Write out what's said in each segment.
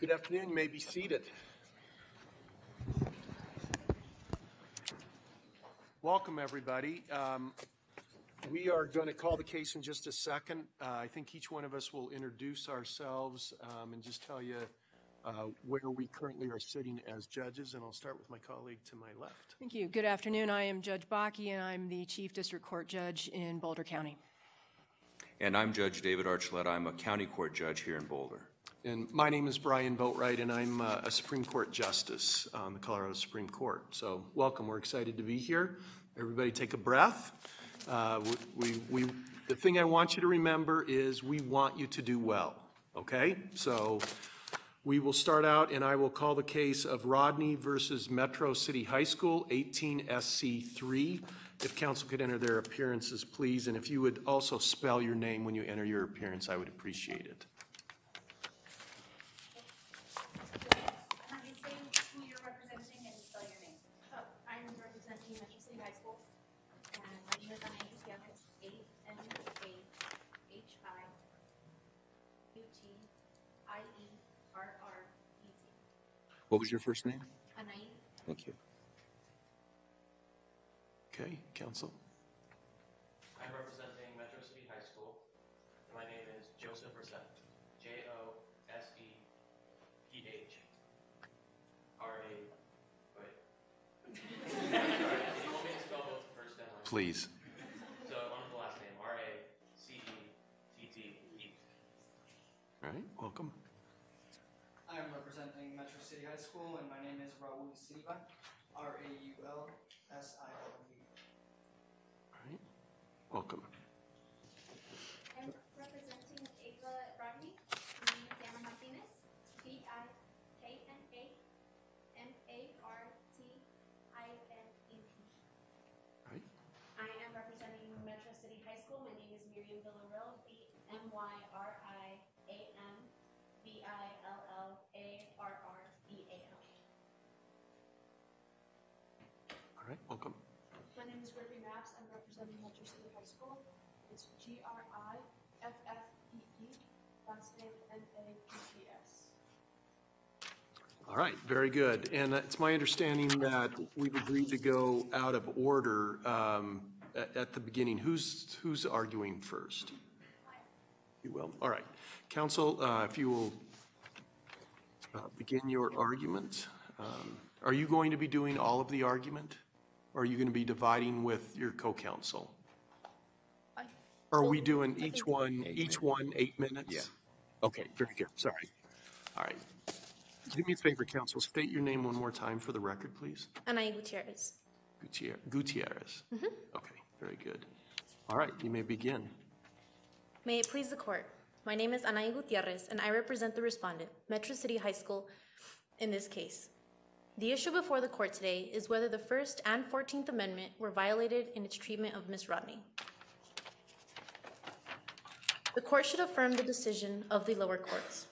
Good afternoon, you may be seated. Welcome, everybody. Um, We are going to call the case in just a second. Uh, I think each one of us will introduce ourselves um, and just tell you uh, where we currently are sitting as judges, and I'll start with my colleague to my left. Thank you. Good afternoon. I am Judge Baki, and I'm the Chief District Court Judge in Boulder County. And I'm Judge David Archuleta. I'm a county court judge here in Boulder. And my name is Brian Boatright, and I'm uh, a Supreme Court Justice on the Colorado Supreme Court. So welcome, we're excited to be here. Everybody take a breath. Uh, We, we, the thing I want you to remember is we want you to do well, okay? So we will start out, and I will call the case of Rodney versus Metro City High School, 18 SC 3. If council could enter their appearances, please, and if you would also spell your name when you enter your appearance, I would appreciate it. Can you say who you're representing and spell your name? Oh, I'm representing Metro City High School, and my name is Ana Gutierrez, A N A H I U T I E R R E Z. What was your first name? Anahí Thank you. Okay, counsel? I'm representing Metro City High School. and My name is Joseph Racette. J O S E P H R A. Wait. Do you want me to spell both the first and last? Please. So on the last name, R A C E T T E. All right, welcome. I'm representing Metro City High School, and my name is Raul Silva, R A U L S I L V. All right, welcome. I'm representing Ava Rodney, my name Diana Martinez, D I K N A M A R T I N E T. All right, I am representing Metro City High School. My name is Myriam Villarreal, B M Y R I A M V I L L A R R E A L. all right, welcome. My name is Ruby Metro City High School. It's G R I F F E E, last name N A P P S. All right, very good. And it's my understanding that we've agreed to go out of order um, at at the beginning. Who's, who's arguing first? You will, all right. Council, uh, if you will uh, begin your argument. Um, Are you going to be doing all of the argument? Or are you going to be dividing with your co-counsel? I- Are we doing I each think- one, Eight each one eight minutes? Yeah. Okay, very good, sorry. All right. Do me a favor, counsel, state your name one more time for the record, please. Anahí Gutierrez. Gutier- Gutierrez. Mm-hmm. Okay, very good. All right, you may begin. May it please the court. My name is Anahí Gutierrez, and I represent the respondent, Metro City High School, in this case. The issue before the court today is whether the First and Fourteenth Amendment were violated in its treatment of Ms. Rodney. The court should affirm the decision of the lower courts.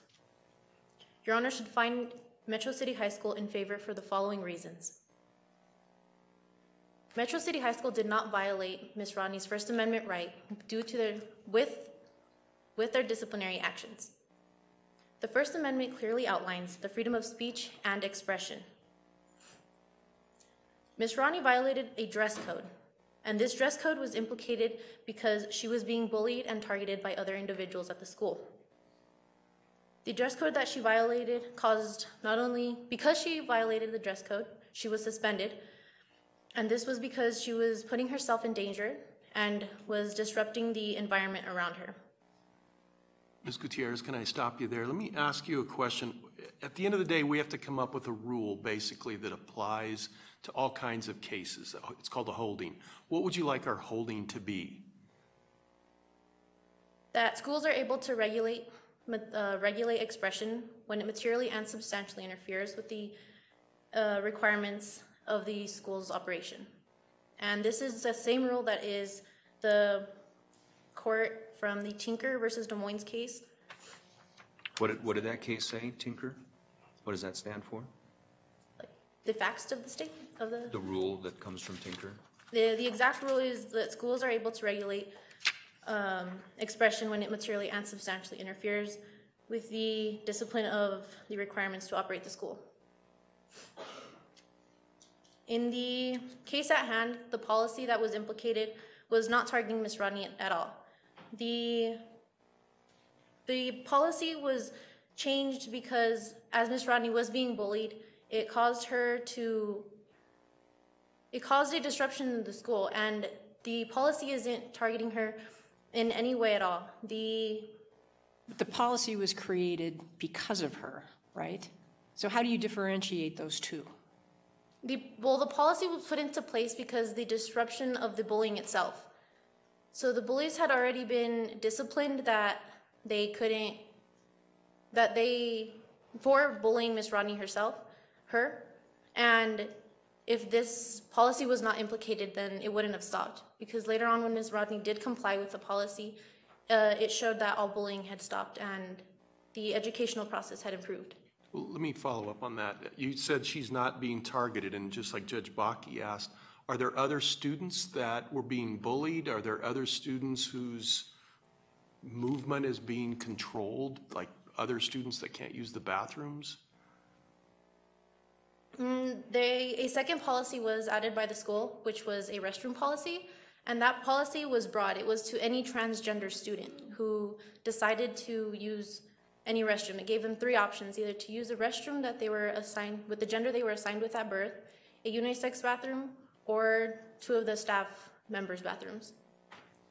Your Honor should find Metro City High School in favor for the following reasons. Metro City High School did not violate Ms. Rodney's First Amendment right due to their, with, with their disciplinary actions. The First Amendment clearly outlines the freedom of speech and expression. Ms. Rodney violated a dress code, and this dress code was implicated because she was being bullied and targeted by other individuals at the school. The dress code that she violated caused not only, because she violated the dress code, she was suspended, and this was because she was putting herself in danger and was disrupting the environment around her. Ms. Gutierrez, can I stop you there? Let me ask you a question. At the end of the day, we have to come up with a rule, basically, that applies to all kinds of cases. It's called a holding. What would you like our holding to be? That schools are able to regulate, uh, regulate expression when it materially and substantially interferes with the uh, requirements of the school's operation. And this is the same rule that is the court from the Tinker versus Des Moines case. What did, what did that case say, Tinker? What does that stand for? The facts of the state, of the, The rule that comes from Tinker? the, the exact rule is that schools are able to regulate um, expression when it materially and substantially interferes with the discipline of the requirements to operate the school. In the case at hand, the policy that was implicated was not targeting Ms. Rodney at all. The, the policy was changed because as Ms. Rodney was being bullied, it caused her to, it caused a disruption in the school, and the policy isn't targeting her in any way at all. The The policy was created because of her, right? So how do you differentiate those two? The, well, the policy was put into place because the disruption of the bullying itself. So the bullies had already been disciplined that they couldn't, that they, for bullying Miss Rodney herself, her. And if this policy was not implicated, then it wouldn't have stopped. Because later on, when Ms. Rodney did comply with the policy, uh, it showed that all bullying had stopped and the educational process had improved. Well, let me follow up on that. You said she's not being targeted, and just like Judge Baki asked, are there other students that were being bullied? Are there other students whose movement is being controlled, like other students that can't use the bathrooms? Mm, They, a second policy was added by the school, which was a restroom policy. And that policy was broad. It was to any transgender student who decided to use any restroom. It gave them three options, either to use a restroom that they were assigned, with the gender they were assigned with at birth, a unisex bathroom, or two of the staff members' bathrooms.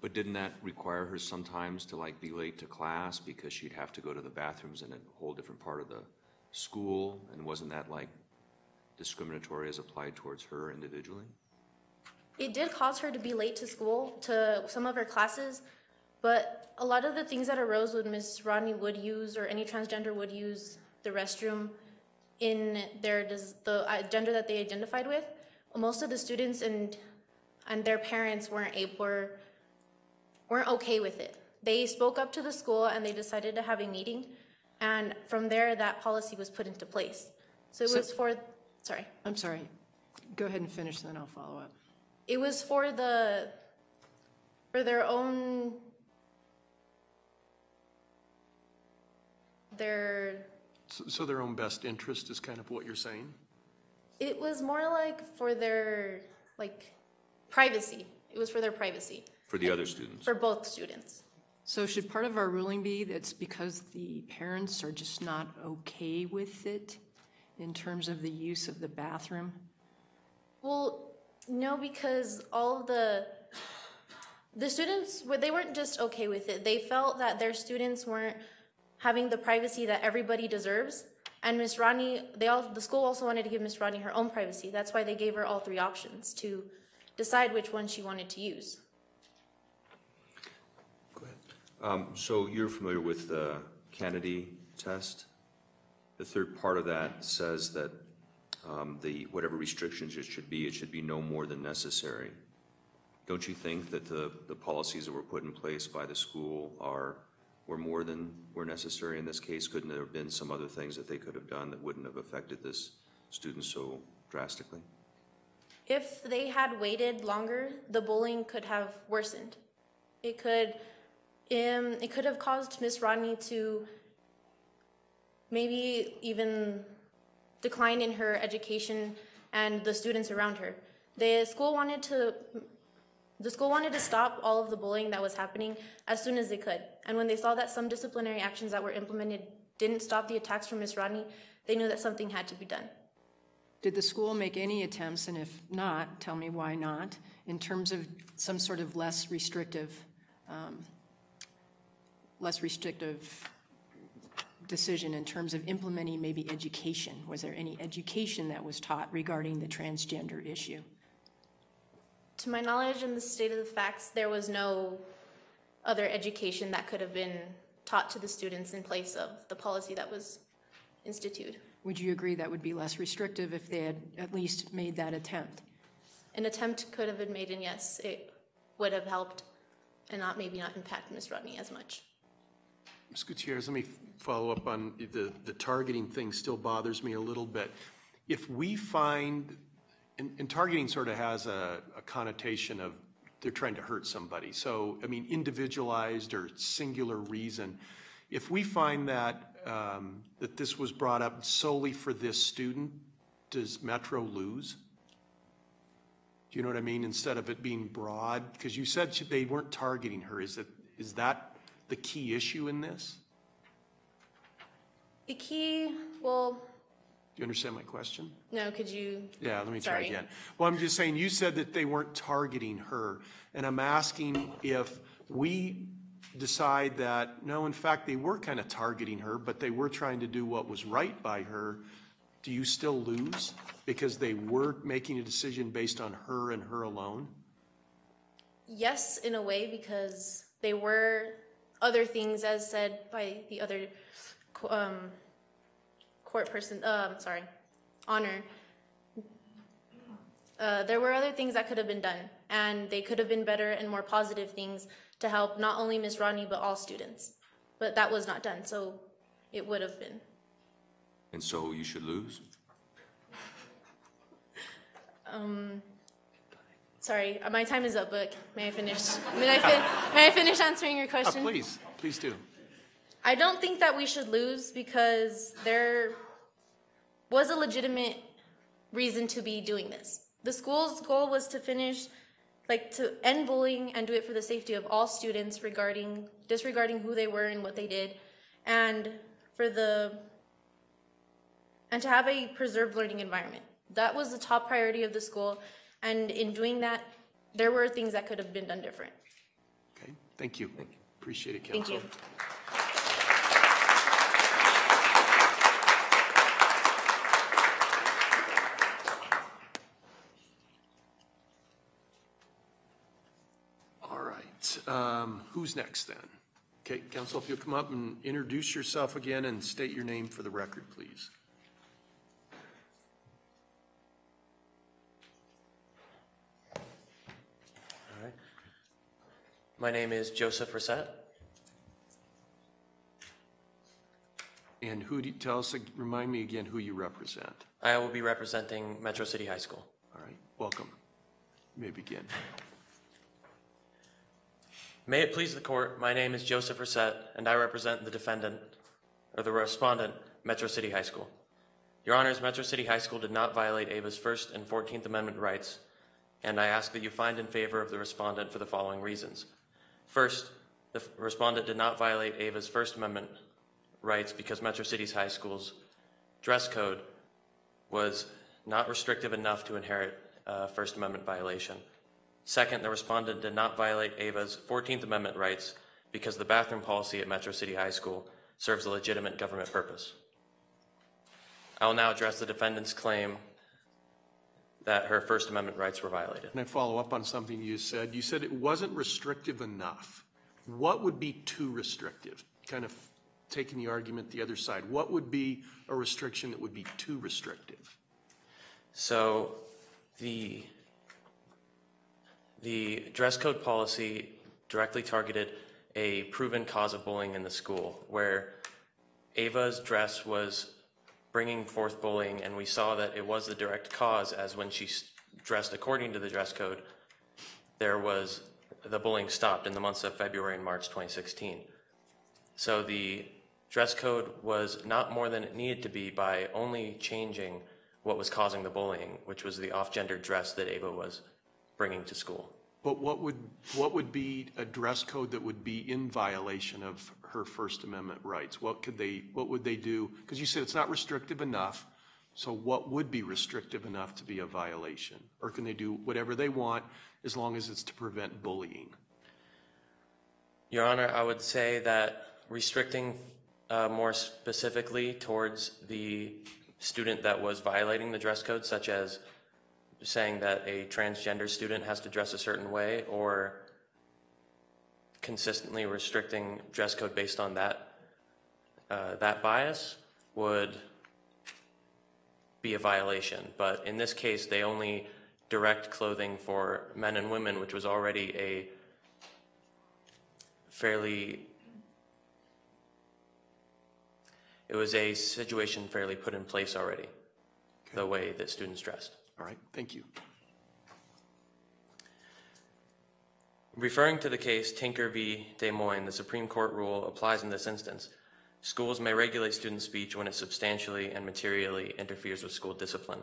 But didn't that require her sometimes to like be late to class because she'd have to go to the bathrooms in a whole different part of the school? And wasn't that like discriminatory as applied towards her individually? It did cause her to be late to school, to some of her classes, but a lot of the things that arose when Miss Rodney would use, or any transgender would use the restroom in their, the uh, gender that they identified with, most of the students and, and their parents weren't able, were, weren't okay with it. They spoke up to the school and they decided to have a meeting, and from there, that policy was put into place. So it So- was for, sorry. I'm sorry. Go ahead and finish, and then I'll follow up. It was for the, for their own, their, So so their own best interest is kind of what you're saying? it was more like for their, like, privacy. It was for their privacy, For the other students? for both students. So should part of our ruling be that's because the parents are just not okay with it in terms of the use of the bathroom? Well, no, because all of the, the students, well, they weren't just okay with it. They felt that their students weren't having the privacy that everybody deserves. And Miss Rodney, they all, the school also wanted to give Miss Rodney her own privacy. That's why they gave her all three options to decide which one she wanted to use. Go ahead. Um, So you're familiar with the Canady test? The third part of that says that um, the, whatever restrictions it should be, it should be no more than necessary. Don't you think that the, the policies that were put in place by the school are, were more than were necessary in this case? Couldn't there have been some other things that they could have done that wouldn't have affected this student so drastically? If they had waited longer, the bullying could have worsened. It could, um, it could have caused Miss Rodney to maybe even decline in her education and the students around her. The school wanted to, the school wanted to stop all of the bullying that was happening as soon as they could. And when they saw that some disciplinary actions that were implemented didn't stop the attacks from Miss Rodney, they knew that something had to be done. Did the school make any attempts, and if not, tell me why not, in terms of some sort of less restrictive, um, less restrictive decision in terms of implementing maybe education? Was there any education that was taught regarding the transgender issue? To my knowledge, in the state of the facts, there was no other education that could have been taught to the students in place of the policy that was instituted. Would you agree that would be less restrictive if they had at least made that attempt? An attempt could have been made, and yes, it would have helped and not maybe not impact Ms. Rodney as much. Ms. Gutierrez, let me follow up on the, the targeting thing still bothers me a little bit. If we find, and, and targeting sort of has a, a connotation of they're trying to hurt somebody. So, I mean, individualized or singular reason. if we find that, um, that this was brought up solely for this student, does Metro lose? Do you know what I mean? Instead of it being broad, because you said they weren't targeting her. Is it, is that the key issue in this? The key, well, Do you understand my question? no, could you, Yeah, let me try Sorry. again. Well, I'm just saying, you said that they weren't targeting her, and I'm asking if we decide that, no, in fact, they were kind of targeting her, but they were trying to do what was right by her, do you still lose? Because they were making a decision based on her and her alone? yes, in a way, because they were other things as said by the other, um, court person, um, sorry, honor. Uh, there were other things that could have been done, and they could have been better and more positive things to help not only Miss Rodney, but all students. But that was not done, so it would have been. And so you should lose? Sorry, uh, my time is up, but may I finish? May I, fin- may I finish answering your Uh, question? Please, please do. I don't think that we should lose because there was a legitimate reason to be doing this. The school's goal was to finish, like to end bullying and do it for the safety of all students regarding disregarding who they were and what they did, and for the and to have a preserved learning environment. That was the top priority of the school, and in doing that, there were things that could have been done different. Okay, thank you. Thank you. Appreciate it, Council. Thank you. All right, um, who's next then? Okay, Council, if you'll come up and introduce yourself again and state your name for the record, please. My name is Joseph Racette. And who do you, tell us, remind me again who you represent. I will be representing Metro City High School. All right, welcome. You may begin. May it please the court, my name is Joseph Racette, and I represent the defendant, or the respondent, Metro City High School. Your Honors, Metro City High School did not violate Ava's First and Fourteenth Amendment rights, and I ask that you find in favor of the respondent for the following reasons. First, the respondent did not violate Ava's First Amendment rights because Metro City's high school's dress code was not restrictive enough to inherit a First Amendment violation. Second, the respondent did not violate Ava's 14th Amendment rights because the bathroom policy at Metro City High School serves a legitimate government purpose. I will now address the defendant's claim that her First Amendment rights were violated. Can I follow up on something you said? You said it wasn't restrictive enough. What would be too restrictive? Kind of taking the argument the other side. What would be a restriction that would be too restrictive? So the, the dress code policy directly targeted a proven cause of bullying in the school where Ava's dress was bringing forth bullying, and we saw that it was the direct cause, as when she dressed according to the dress code, there was, the bullying stopped in the months of February and March 2016. So the dress code was not more than it needed to be by only changing what was causing the bullying, which was the off-gender dress that Ava was bringing to school. But what would, what would be a dress code that would be in violation of her First Amendment rights? What could they, what would they do? Because you said it's not restrictive enough, so what would be restrictive enough to be a violation? Or can they do whatever they want as long as it's to prevent bullying? Your Honor, I would say that restricting uh, more specifically towards the student that was violating the dress code, such as saying that a transgender student has to dress a certain way, or consistently restricting dress code based on that, uh, that bias would be a violation. But in this case, they only direct clothing for men and women, which was already a fairly, it was a situation fairly put in place already, the way that students dressed. All right, thank you. Referring to the case Tinker v. Des Moines, the Supreme Court rule applies in this instance. Schools may regulate student speech when it substantially and materially interferes with school discipline.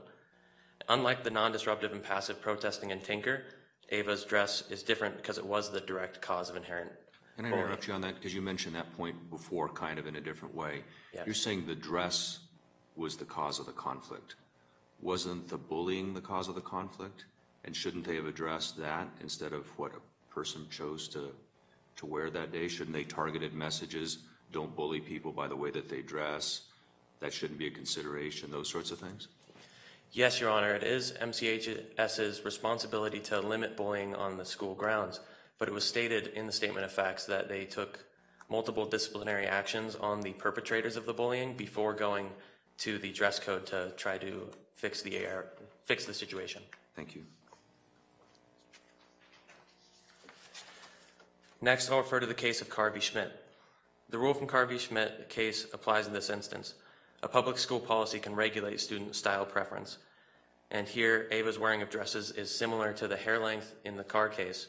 Unlike the non-disruptive and passive protesting in Tinker, Ava's dress is different because it was the direct cause of inherent Can I interrupt you on that? Because you mentioned that point before, kind of in a different way. You're saying the dress was the cause of the conflict. Wasn't the bullying the cause of the conflict? And shouldn't they have addressed that instead of what person chose to, to wear that day? Shouldn't they targeted messages, don't bully people by the way that they dress? That shouldn't be a consideration, those sorts of things? Yes, Your Honor, it is MCHS's responsibility to limit bullying on the school grounds, but it was stated in the statement of facts that they took multiple disciplinary actions on the perpetrators of the bullying before going to the dress code to try to fix the air, fix the situation. Thank you. Next, I'll refer to the case of Karr v. Schmidt. The rule from Karr v. Schmidt case applies in this instance. A public school policy can regulate student style preference. And here, Ava's wearing of dresses is similar to the hair length in the Karr case,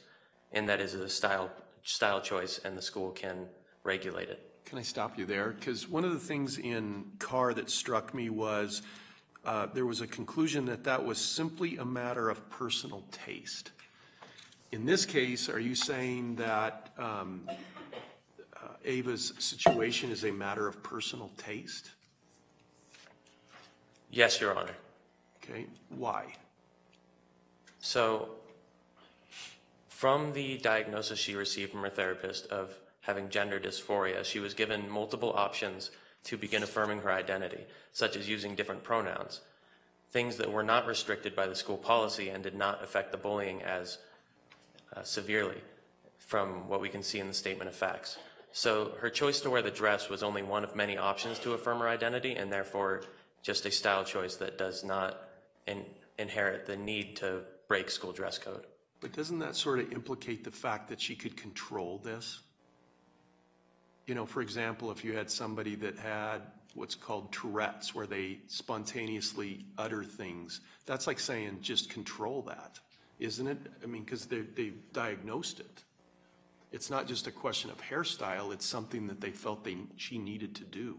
in that is a style, style choice and the school can regulate it. Can I stop you there? Because one of the things in Karr that struck me was uh, there was a conclusion that that was simply a matter of personal taste. In this case, are you saying that um, uh, Ava's situation is a matter of personal taste? Yes, Your Honor. Okay, why? So, from the diagnosis she received from her therapist of having gender dysphoria, she was given multiple options to begin affirming her identity, such as using different pronouns, things that were not restricted by the school policy and did not affect the bullying as uh, severely from what we can see in the statement of facts. So her choice to wear the dress was only one of many options to affirm her identity and therefore just a style choice that does not in, inherit the need to break school dress code. But doesn't that sort of implicate the fact that she could control this? You know, for example, if you had somebody that had what's called Tourette's, where they spontaneously utter things, that's like saying just control that, isn't it? I mean, because they, they diagnosed it. It's not just a question of hairstyle, it's something that they felt they, she needed to do.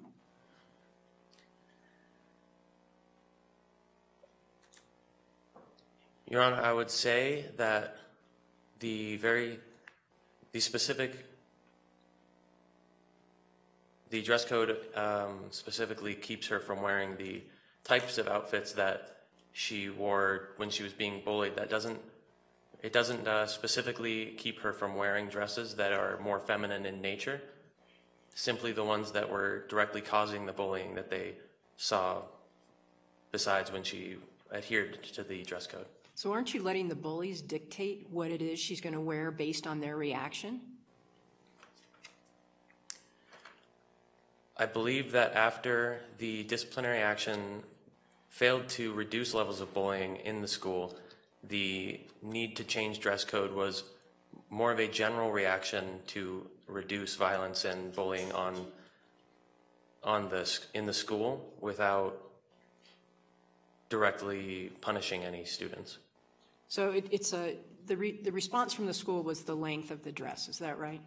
Your Honor, I would say that the very, the specific, the dress code um, specifically keeps her from wearing the types of outfits that she wore when she was being bullied. That doesn't, it doesn't uh, specifically keep her from wearing dresses that are more feminine in nature, simply the ones that were directly causing the bullying that they saw besides when she adhered to the dress code. So aren't you letting the bullies dictate what it is she's going to wear based on their reaction? I believe that after the disciplinary action failed to reduce levels of bullying in the school, the need to change dress code was more of a general reaction to reduce violence and bullying on on this in the school without directly punishing any students. So it, it's a, the, re, the response from the school was the length of the dress, is that right?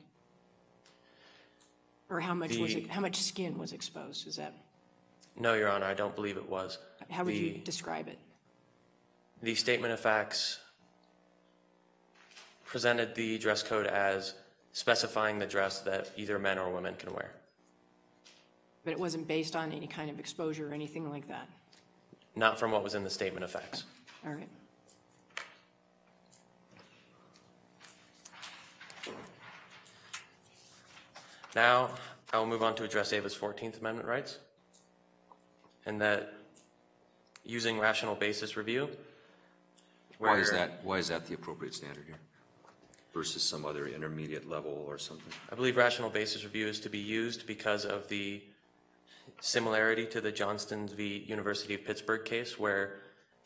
Or how much was it, how much skin was exposed, is that, No, Your Honor, I don't believe it was. How would you The- describe it? The statement of facts presented the dress code as specifying the dress that either men or women can wear. But it wasn't based on any kind of exposure or anything like that? Not from what was in the statement of facts. All right. Now, I will move on to address Ava's 14th Amendment rights. And that using rational basis review. Why is that, why is that the appropriate standard here? Versus some other intermediate level or something? I believe rational basis review is to be used because of the similarity to the Johnston v. University of Pittsburgh case where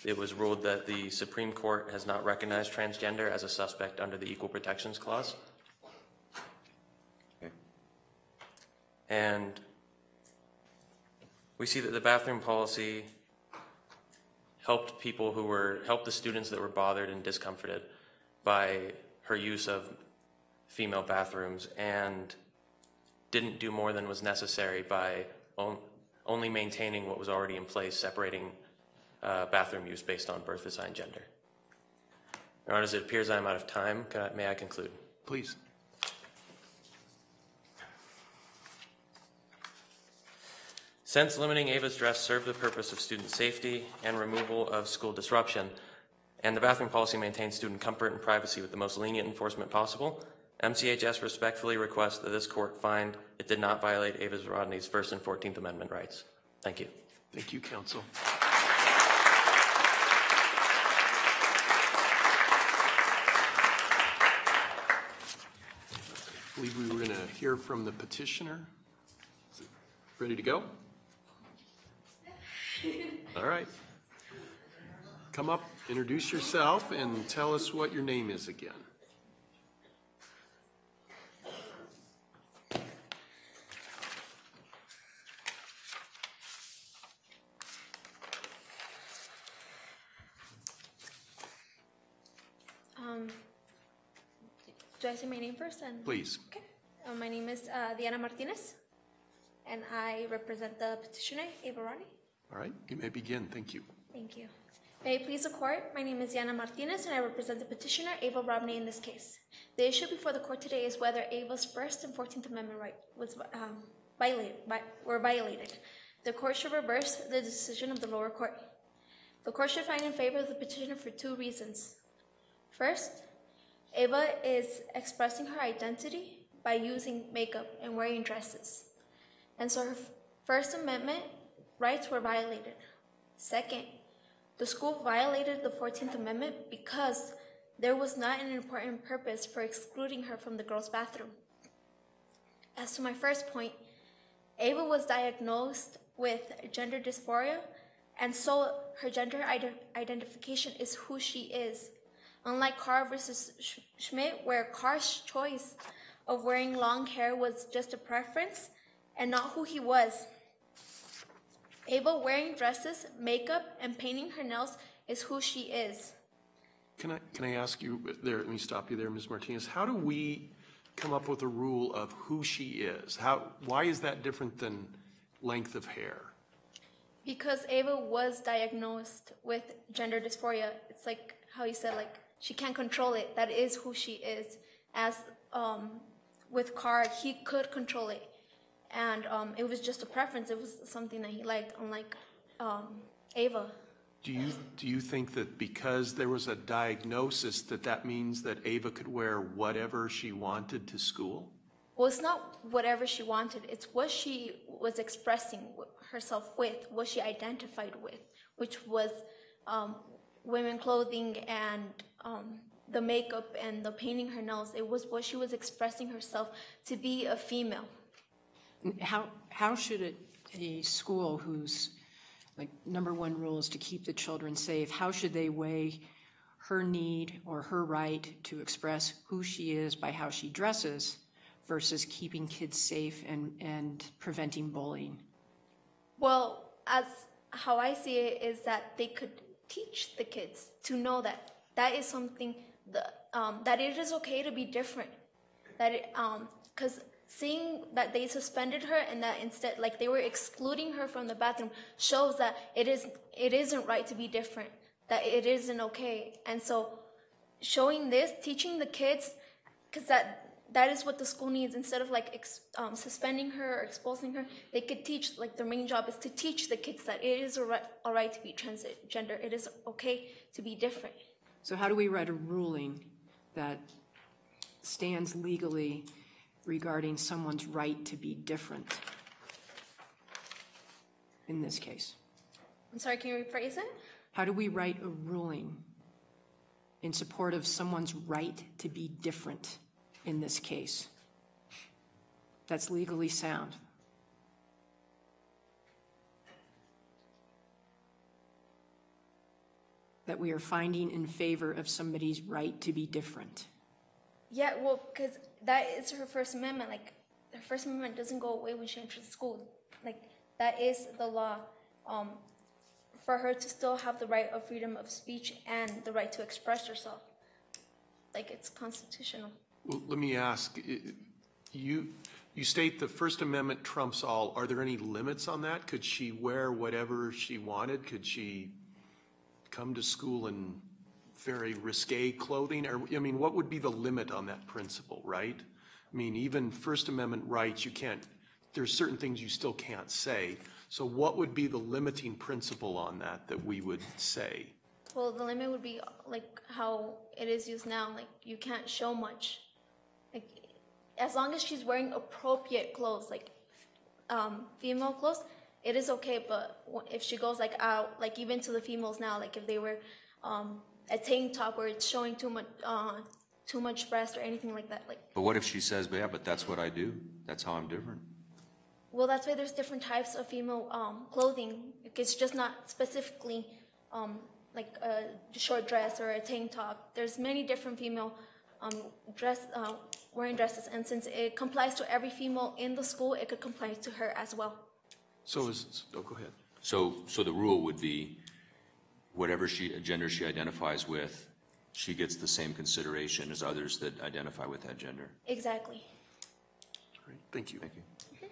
it was ruled that the Supreme Court has not recognized transgender as a suspect under the Equal Protections Clause. Okay. And we see that the bathroom policy helped people who were, helped the students that were bothered and discomforted by her use of female bathrooms and didn't do more than was necessary by on- only maintaining what was already in place, separating uh, bathroom use based on birth assigned gender. Your Honors, it appears I'm out of time. I- May I conclude? Please. Since limiting Ava's dress served the purpose of student safety and removal of school disruption, and the bathroom policy maintains student comfort and privacy with the most lenient enforcement possible, MCHS respectfully requests that this court find it did not violate Ava's Rodney's First and Fourteenth Amendment rights. Thank you. Thank you, counsel. I believe we were going to hear from the petitioner. Ready to go? All right. Come up, introduce yourself, and tell us what your name is again. Um, do I say my name first? And Please. Okay. Uh, my name is uh, Diana Martinez, and I represent the petitioner, Ava Rodney. All right, you may begin. Thank you. Thank you. May it please the court, my name is Yana Martinez, and I represent the petitioner, Ava Rodney, in this case. The issue before the court today is whether Ava's First and Fourteenth Amendment right was um, violated, vi- were violated. The court should reverse the decision of the lower court. The court should find in favor of the petitioner for two reasons. First, Ava is expressing her identity by using makeup and wearing dresses. And so her First Amendment rights were violated. Second, the school violated the 14th Amendment because there was not an important purpose for excluding her from the girls' bathroom. As to my first point, Ava was diagnosed with gender dysphoria, and so her gender ident- identification is who she is. Unlike Karr versus Sch- Schmidt, where Karr's choice of wearing long hair was just a preference and not who he was. Ava wearing dresses, makeup, and painting her nails is who she is. Can I, can I ask you, there, let me stop you there, Ms. Martinez. How do we come up with a rule of who she is? How, why is that different than length of hair? Because Ava was diagnosed with gender dysphoria, it's like how you said, like she can't control it. That is who she is. As um, with Karr, he could control it, and um, it was just a preference. It was something that he liked, unlike um, Ava. Do you, do you think that because there was a diagnosis, that that means that Ava could wear whatever she wanted to school? Well, it's not whatever she wanted. It's what she was expressing herself with, what she identified with, which was um, women clothing and um, the makeup and the painting her nails. It was what she was expressing herself to be a female. How, how should it, a school whose, like, number one rule is to keep the children safe, how should they weigh her need or her right to express who she is by how she dresses versus keeping kids safe and, and preventing bullying? Well, as how I see it is that they could teach the kids to know that that is something the, um, that it is okay to be different. That it, um, because seeing that they suspended her and that instead, like they were excluding her from the bathroom, shows that it is it isn't right to be different. That it isn't okay. And so, showing this, teaching the kids, because that that is what the school needs instead of like ex, um, suspending her or exposing her they could teach like their main job is to teach the kids that it is all right, all right to be transgender it is okay to be different So how do we write a ruling that stands legally regarding someone's right to be different in this case? i'm sorry can you rephrase it How do we write a ruling in support of someone's right to be different in this case? That's legally sound. That we are finding in favor of somebody's right to be different. Yeah well because that is her first amendment like her first amendment doesn't go away when she enters school like that is the law um, for her to still have the right of freedom of speech and the right to express herself like it's constitutional Well, let me ask, you, you state the First Amendment trumps all. Are there any limits on that? Could she wear whatever she wanted? Could she come to school in very risque clothing? Or, I mean, what would be the limit on that principle, right? I mean, even First Amendment rights, you can't, there's certain things you still can't say. So what would be the limiting principle on that that we would say? Well, the limit would be like how it is used now. Like you can't show much. Like as long as she's wearing appropriate clothes, like um, female clothes, it is okay. But if she goes like out, like even to the females now, like if they were um, a tank top where it's showing too much, uh, too much breast or anything like that, like But what if she says, yeah, but that's what I do? That's how I'm different? Well, that's why there's different types of female um, clothing. It's just not specifically um, like a short dress or a tank top. There's many different female um, dress uh, wearing dresses, and since it complies to every female in the school, it could comply to her as well. So is, oh, go ahead. So, so the rule would be whatever she, gender she identifies with, she gets the same consideration as others that identify with that gender. Exactly. Great, Thank you. Thank you. Mm-hmm.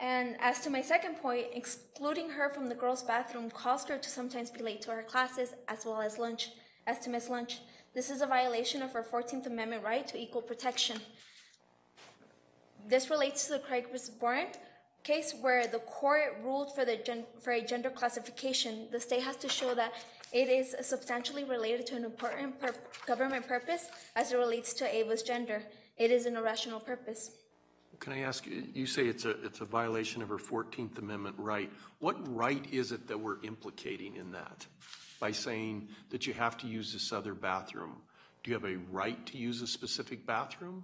And as to my second point, excluding her from the girls' bathroom caused her to sometimes be late to her classes as well as lunch, as to miss lunch. This is a violation of her 14th Amendment right to equal protection. This relates to the Craig vs. Boren case where the court ruled for, the gen- for a gender classification. The state has to show that it is substantially related to an important pur- government purpose as it relates to Ava's gender. It is an irrational purpose. Can I ask, you you say it's a, it's a violation of her 14th Amendment right. What right is it that we're implicating in that? By saying that you have to use this other bathroom? Do you have a right to use a specific bathroom?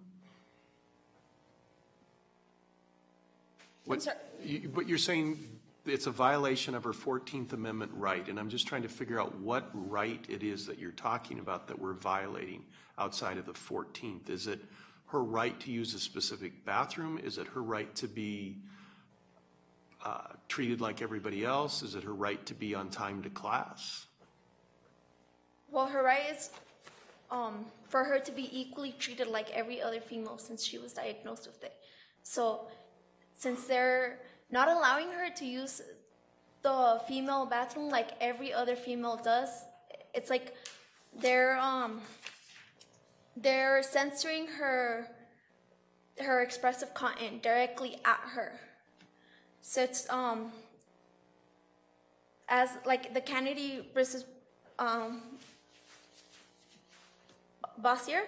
What- you- But you're saying it's a violation of her 14th Amendment right, and I'm just trying to figure out what right it is that you're talking about that we're violating outside of the 14th. Is it her right to use a specific bathroom? Is it her right to be uh, treated like everybody else? Is it her right to be on time to class? Well, her right is um, for her to be equally treated like every other female since she was diagnosed with it. So, since they're not allowing her to use the female bathroom like every other female does, it's like they're um they're censoring her her expressive content directly at her. So it's um as like the Canady versus um, Bossier,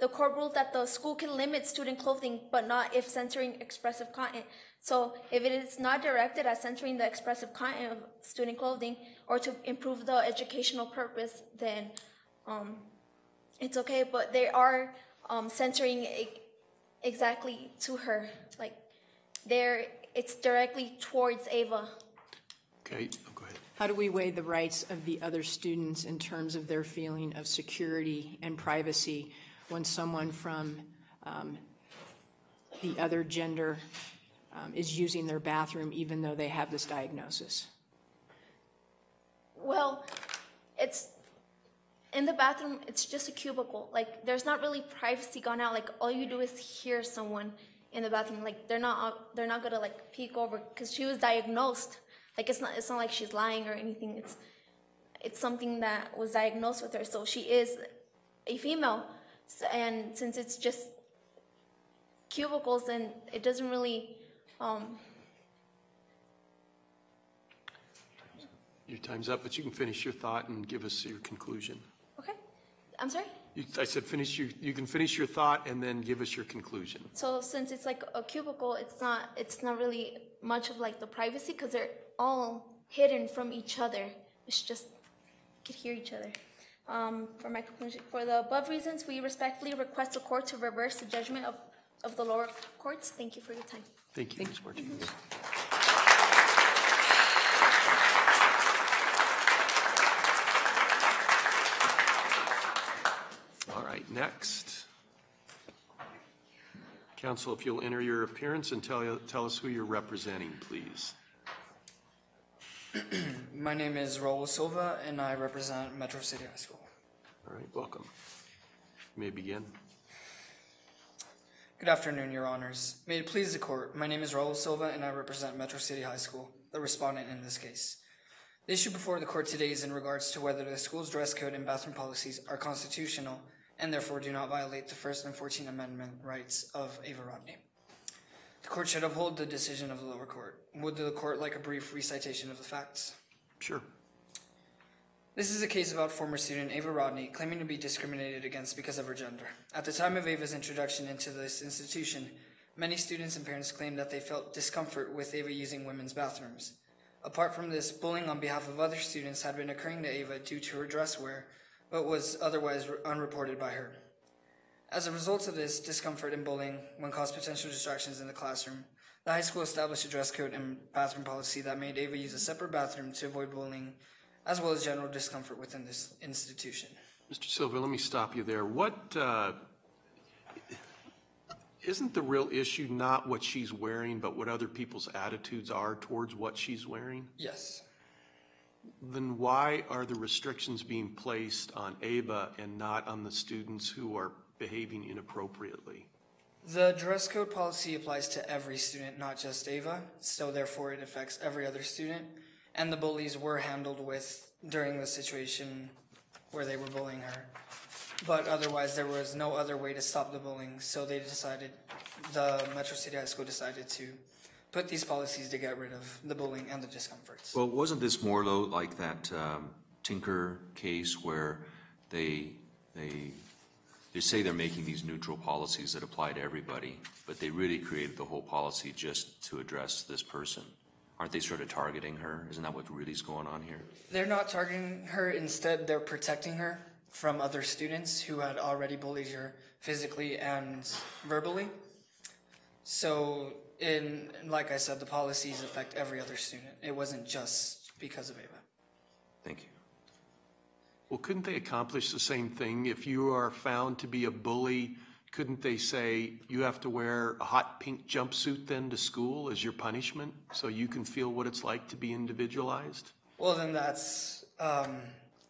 the court ruled that the school can limit student clothing, but not if censoring expressive content. So if it is not directed at censoring the expressive content of student clothing or to improve the educational purpose, then um, it's okay. But they are um, censoring it exactly to her, like they're it's directly towards Ava. Okay, oh, go ahead. How do we weigh the rights of the other students in terms of their feeling of security and privacy when someone from um, the other gender um, is using their bathroom even though they have this diagnosis? Well, it's in the bathroom. It's just a cubicle. Like there's not really privacy gone out. Like all you do is hear someone in the bathroom. Like they're not they're not gonna like peek over because she was diagnosed. Like it's not it's not like she's lying or anything. It's it's something that was diagnosed with her. So she is a female, S and since it's just cubicles, then it doesn't really. Um, Your time's up, but you can finish your thought and give us your conclusion. okay, I'm sorry. You- I said finish your, you can finish your thought and then give us your conclusion. So since it's like a cubicle, it's not it's not really much of like the privacy because they're all hidden from each other. It's just you could hear each other. Um, for my conclusion, for the above reasons, we respectfully request the court to reverse the judgment of, of the lower courts. Thank you for your time. Thank you, Thank Ms. Martinez. All right, next. Counsel, if you'll enter your appearance and tell, tell us who you're representing, please. My name is Raul Silva, and I represent Metro City High School. All right, welcome. You may begin. Good afternoon, Your Honors. May it please the court, my name is Raul Silva and I represent Metro City High School, the respondent in this case. The issue before the court today is in regards to whether the school's dress code and bathroom policies are constitutional and therefore do not violate the First and Fourteenth Amendment rights of Ava Rodney. The court should uphold the decision of the lower court. Would the court like a brief recitation of the facts? Sure. This is a case about former student Ava Rodney claiming to be discriminated against because of her gender. At the time of Ava's introduction into this institution, many students and parents claimed that they felt discomfort with Ava using women's bathrooms. Apart from this, bullying on behalf of other students had been occurring to Ava due to her dress wear, but was otherwise unreported by her. As a result of this discomfort and bullying, when caused potential distractions in the classroom, the high school established a dress code and bathroom policy that made Ava use a separate bathroom to avoid bullying, as well as general discomfort within this institution. Mr. Silva, let me stop you there. What, uh, isn't the real issue not what she's wearing, but what other people's attitudes are towards what she's wearing? Yes. Then why are the restrictions being placed on Ava and not on the students who are behaving inappropriately? The dress code policy applies to every student, not just Ava, so therefore it affects every other student. And the bullies were handled with during the situation where they were bullying her. But otherwise, there was no other way to stop the bullying, so they decided, the Metro City High School decided to put these policies to get rid of the bullying and the discomforts. Well, wasn't this more though like that um, Tinker case where they, they, they say they're making these neutral policies that apply to everybody, but they really created the whole policy just to address this person? Aren't they sort of targeting her? Isn't that what really is going on here? They're not targeting her, instead, they're protecting her from other students who had already bullied her physically and verbally. So, in like I said, the policies affect every other student. It wasn't just because of Ava. Thank you. Well, couldn't they accomplish the same thing? If you are found to be a bully, couldn't they say, you have to wear a hot pink jumpsuit then to school as your punishment, so you can feel what it's like to be individualized? Well, then that's um,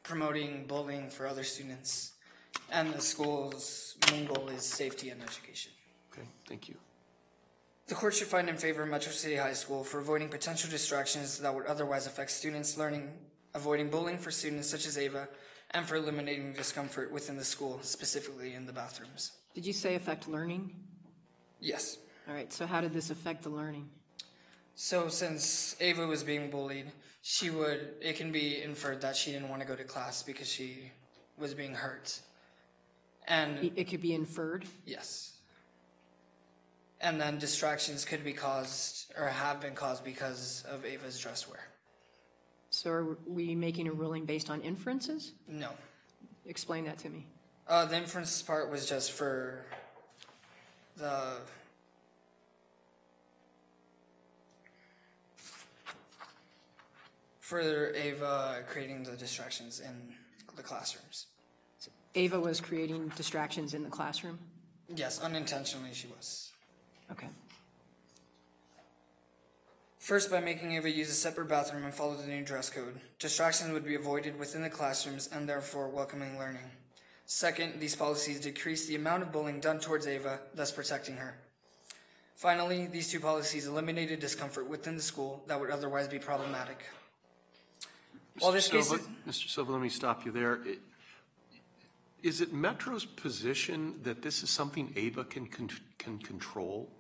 promoting bullying for other students. And the school's main goal is safety and education. Okay, thank you. The court should find in favor of Metro City High School for avoiding potential distractions that would otherwise affect students' learning, avoiding bullying for students such as Ava, and for eliminating discomfort within the school, specifically in the bathrooms. Did you say affect learning? Yes. All right, so how did this affect the learning? So since Ava was being bullied, she would it can be inferred that she didn't want to go to class because she was being hurt. And It it could be inferred? yes. And then distractions could be caused or have been caused because of Ava's dress wear. So are we making a ruling based on inferences? No. Explain that to me. Uh, the inference part was just for the for Ava creating the distractions in the classrooms. Ava was creating distractions in the classroom? Yes, unintentionally she was. Okay. First, by making Ava use a separate bathroom and follow the new dress code, distractions would be avoided within the classrooms and therefore welcoming learning. Second, these policies decrease the amount of bullying done towards Ava, thus protecting her. Finally, these two policies eliminated discomfort within the school that would otherwise be problematic. While this Mr. case Silva, is, Mr. Silva, let me stop you there. I- it Metro's position that this is something Ava can, can control?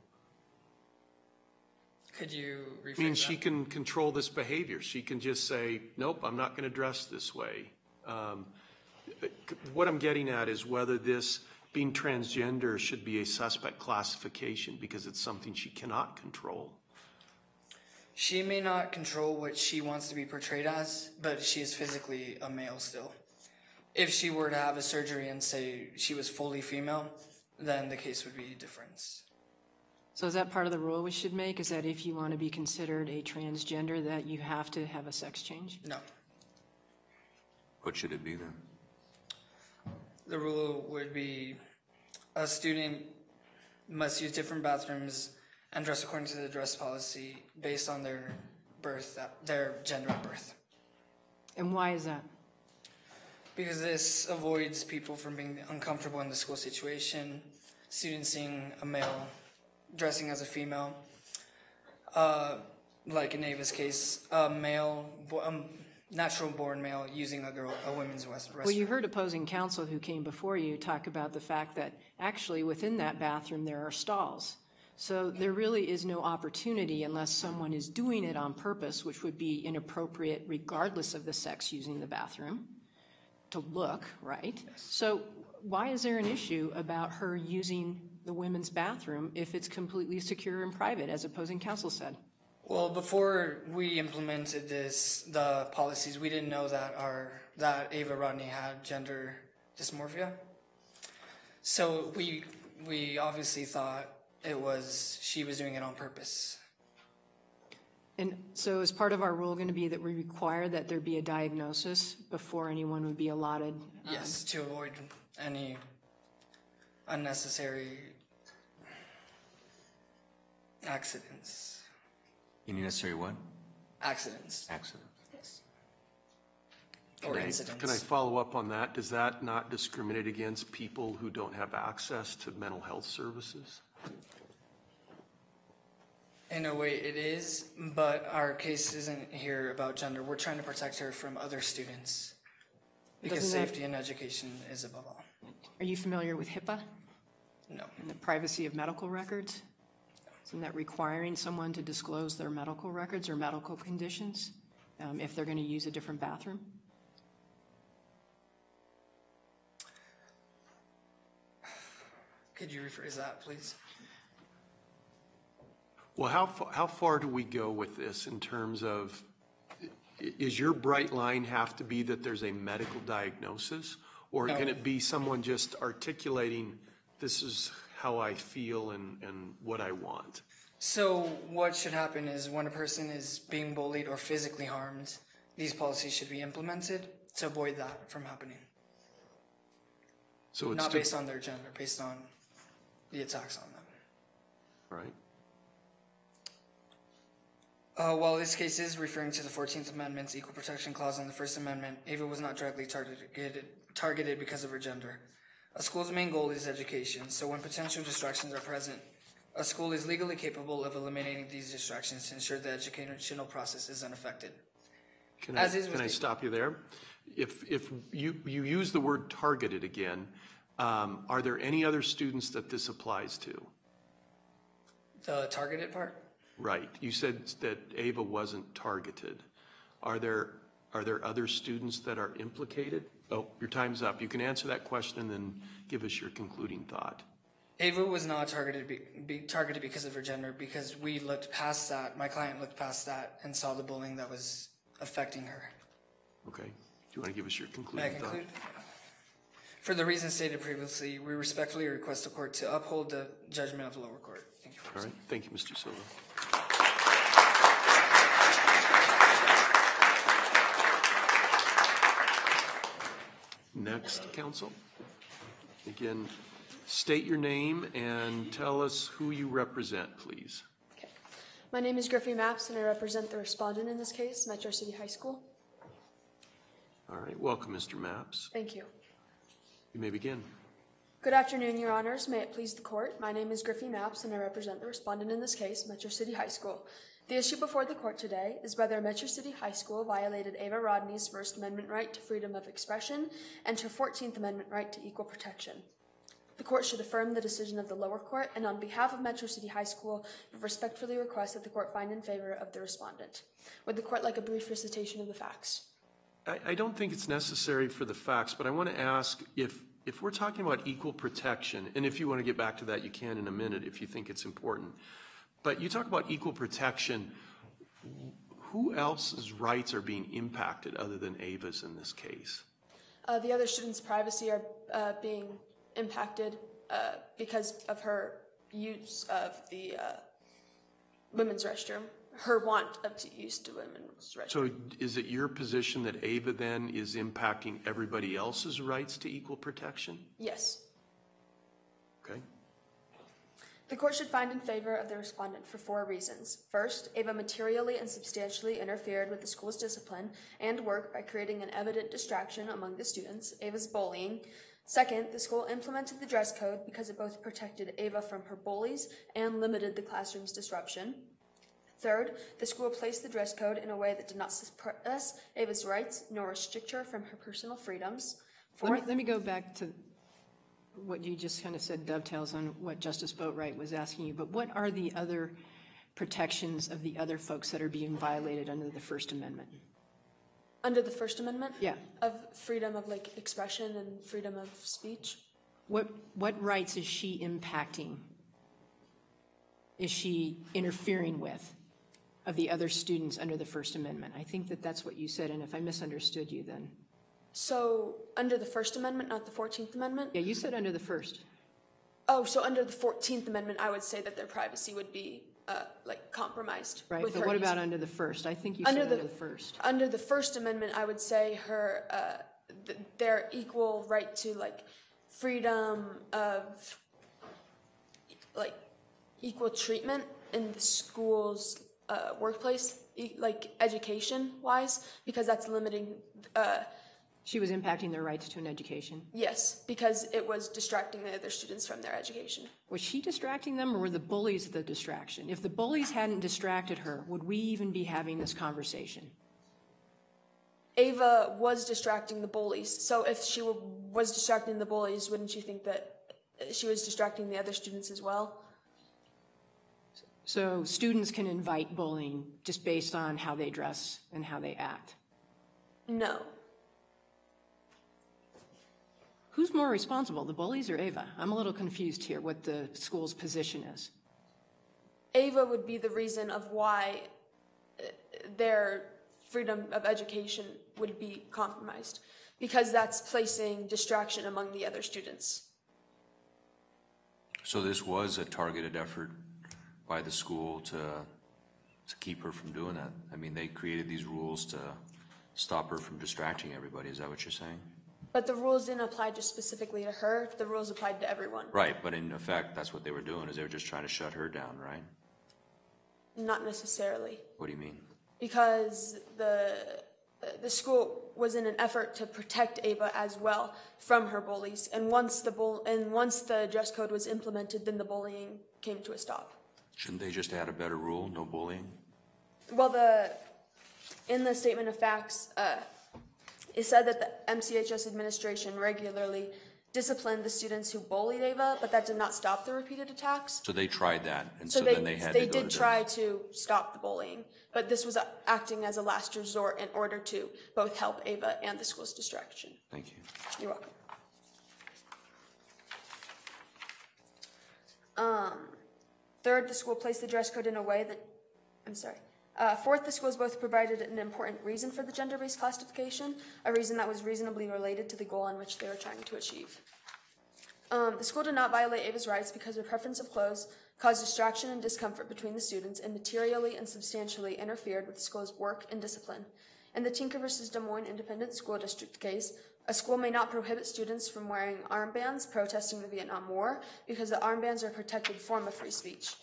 Could you rephrase I mean, she that? can control this behavior. She can just say, nope, I'm not going to dress this way. Um, What I'm getting at is whether this, being transgender, should be a suspect classification because it's something she cannot control. She may not control what she wants to be portrayed as, but she is physically a male still. If she were to have a surgery and say she was fully female, then the case would be different. So is that part of the rule we should make, is that if you want to be considered a transgender, that you have to have a sex change? No. What should it be then? The rule would be a student must use different bathrooms and dress according to the dress policy based on their birth, their gender at birth. And why is that? Because this avoids people from being uncomfortable in the school situation, students seeing a male dressing as a female. Uh, like in Ava's case, a male, um, natural born male using a girl, a women's restroom. Well, you heard opposing counsel who came before you talk about the fact that actually within that bathroom, there are stalls. So there really is no opportunity unless someone is doing it on purpose, which would be inappropriate regardless of the sex using the bathroom, to look, right? So why is there an issue about her using the women's bathroom if it's completely secure and private, as opposing counsel said? Well, before we implemented this, the policies, we didn't know that our that Ava Rodney had gender dysmorphia. So we we obviously thought it was she was doing it on purpose. And so is part of our rule going to be that we require that there be a diagnosis before anyone would be allotted? um, Yes, to avoid any unnecessary accidents. Any necessary what? Accidents Accident. or Can I- incidents. Can I follow up on that? Does that not discriminate against people who don't have access to mental health services? In a way, it is, but our case isn't here about gender. We're trying to protect her from other students. Because Doesn't that- safety and education is above all. Are you familiar with HIPAA No. and the privacy of medical records? Isn't that requiring someone to disclose their medical records or medical conditions um, if they're going to use a different bathroom? Could you rephrase that, please? Well, how, fa- how far do we go with this in terms of, is your bright line have to be that there's a medical diagnosis? Or can it be someone just articulating, this is how I feel and, and what I want? So, what should happen is when a person is being bullied or physically harmed, these policies should be implemented to avoid that from happening. So it's Not based on their gender, based on the attacks on them. Right, Uh, while this case is referring to the 14th Amendment's Equal Protection Clause in the First Amendment, Ava was not directly targeted, targeted because of her gender. A school's main goal is education, so when potential distractions are present, a school is legally capable of eliminating these distractions to ensure the educational process is unaffected. Can I, is can I stop you there? If, if you, you use the word targeted again, um, are there any other students that this applies to? The targeted part? Right, you said that Ava wasn't targeted. Are there, are there other students that are implicated? Oh, your time's up. You can answer that question and then give us your concluding thought. Ava was not targeted be, be targeted because of her gender because we looked past that. My client looked past that and saw the bullying that was affecting her. Okay, do you want to give us your concluding May I concluding thought? conclude? For the reasons stated previously, we respectfully request the court to uphold the judgment of the lower court. Thank you. All right, thank you, Mr. Silva. Next, counsel. Again, state your name and tell us who you represent, please. Okay. My name is Griffey Maps, and I represent the respondent in this case, Metro City High School. All right, welcome, Mr. Maps. Thank you. You may begin. Good afternoon, Your Honors. May it please the court. My name is Griffey Maps, and I represent the respondent in this case, Metro City High School. The issue before the court today is whether Metro City High School violated Ava Rodney's First Amendment right to freedom of expression and her 14th Amendment right to equal protection. The court should affirm the decision of the lower court, and on behalf of Metro City High School, respectfully request that the court find in favor of the respondent. Would the court like a brief recitation of the facts? I, I don't think it's necessary for the facts, but I want to ask if, if we're talking about equal protection, and if you want to get back to that, you can in a minute if you think it's important. But you talk about equal protection, who else's rights are being impacted other than Ava's in this case? Uh, the other students' privacy are uh, being impacted uh, because of her use of the uh, women's restroom, her want of to use the women's restroom. So is it your position that Ava then is impacting everybody else's rights to equal protection? yes. Okay, The court should find in favor of the respondent for four reasons. First, Ava materially and substantially interfered with the school's discipline and work by creating an evident distraction among the students. Ava's bullying Second, the school implemented the dress code because it both protected Ava from her bullies and limited the classroom's disruption. Third, the school placed the dress code in a way that did not suppress Ava's rights nor restrict her from her personal freedoms. Let me, let me go back to what you just kind of said dovetails on what Justice Boatright was asking you, but what are the other protections of the other folks that are being violated under the First Amendment? under the First Amendment, Yeah. of freedom of like expression and freedom of speech. What, what rights is she impacting? Is she interfering with of the other students under the First Amendment? I think that that's what you said, and if I misunderstood you then. So under the First Amendment, not the Fourteenth Amendment. Yeah, you said under the first. Oh, so under the Fourteenth Amendment, I would say that their privacy would be uh, like compromised. Right, with but what about under the first? I think you said Under under the- the first. under the First Amendment? I would say her uh, th- their equal right to like freedom of like equal treatment in the school's uh, workplace, e- like education wise, because that's limiting. Uh, She was impacting their rights to an education. yes, because it was distracting the other students from their education. Was she distracting them, or were the bullies the distraction? If the bullies hadn't distracted her, would we even be having this conversation? Ava was distracting the bullies. So if she were, was distracting the bullies, wouldn't you think that she was distracting the other students as well? So students can invite bullying just based on how they dress and how they act. No. Who's more responsible, the bullies or Ava? I'm a little confused here what the school's position is. Ava would be the reason of why uh, their freedom of education would be compromised because that's placing distraction among the other students. So this was a targeted effort by the school to, to keep her from doing that? I mean, they created these rules to stop her from distracting everybody, is that what you're saying? But the rules didn't apply just specifically to her, the rules applied to everyone. Right, but in effect, that's what they were doing, is they were just trying to shut her down, right? Not necessarily. What do you mean? because the the school was in an effort to protect Ava as well from her bullies. And once the bull and once the dress code was implemented, then the bullying came to a stop. Shouldn't they just add a better rule, no bullying? Well, the in the statement of facts, uh, it said that the MCHS administration regularly disciplined the students who bullied Ava, but that did not stop the repeated attacks. So they tried that, and So then they had to they go did to try to stop the bullying, but this was acting as a last resort in order to both help Ava and the school's distraction. Thank you. You're welcome. Um, third, the school placed the dress code in a way that, I'm sorry. Uh, fourth, the schools both provided an important reason for the gender-based classification, a reason that was reasonably related to the goal on which they were trying to achieve. Um, the school did not violate Ava's rights because her preference of clothes caused distraction and discomfort between the students and materially and substantially interfered with the school's work and discipline. In the Tinker versus Des Moines Independent School District case, a school may not prohibit students from wearing armbands protesting the Vietnam War because the armbands are a protected form of free speech.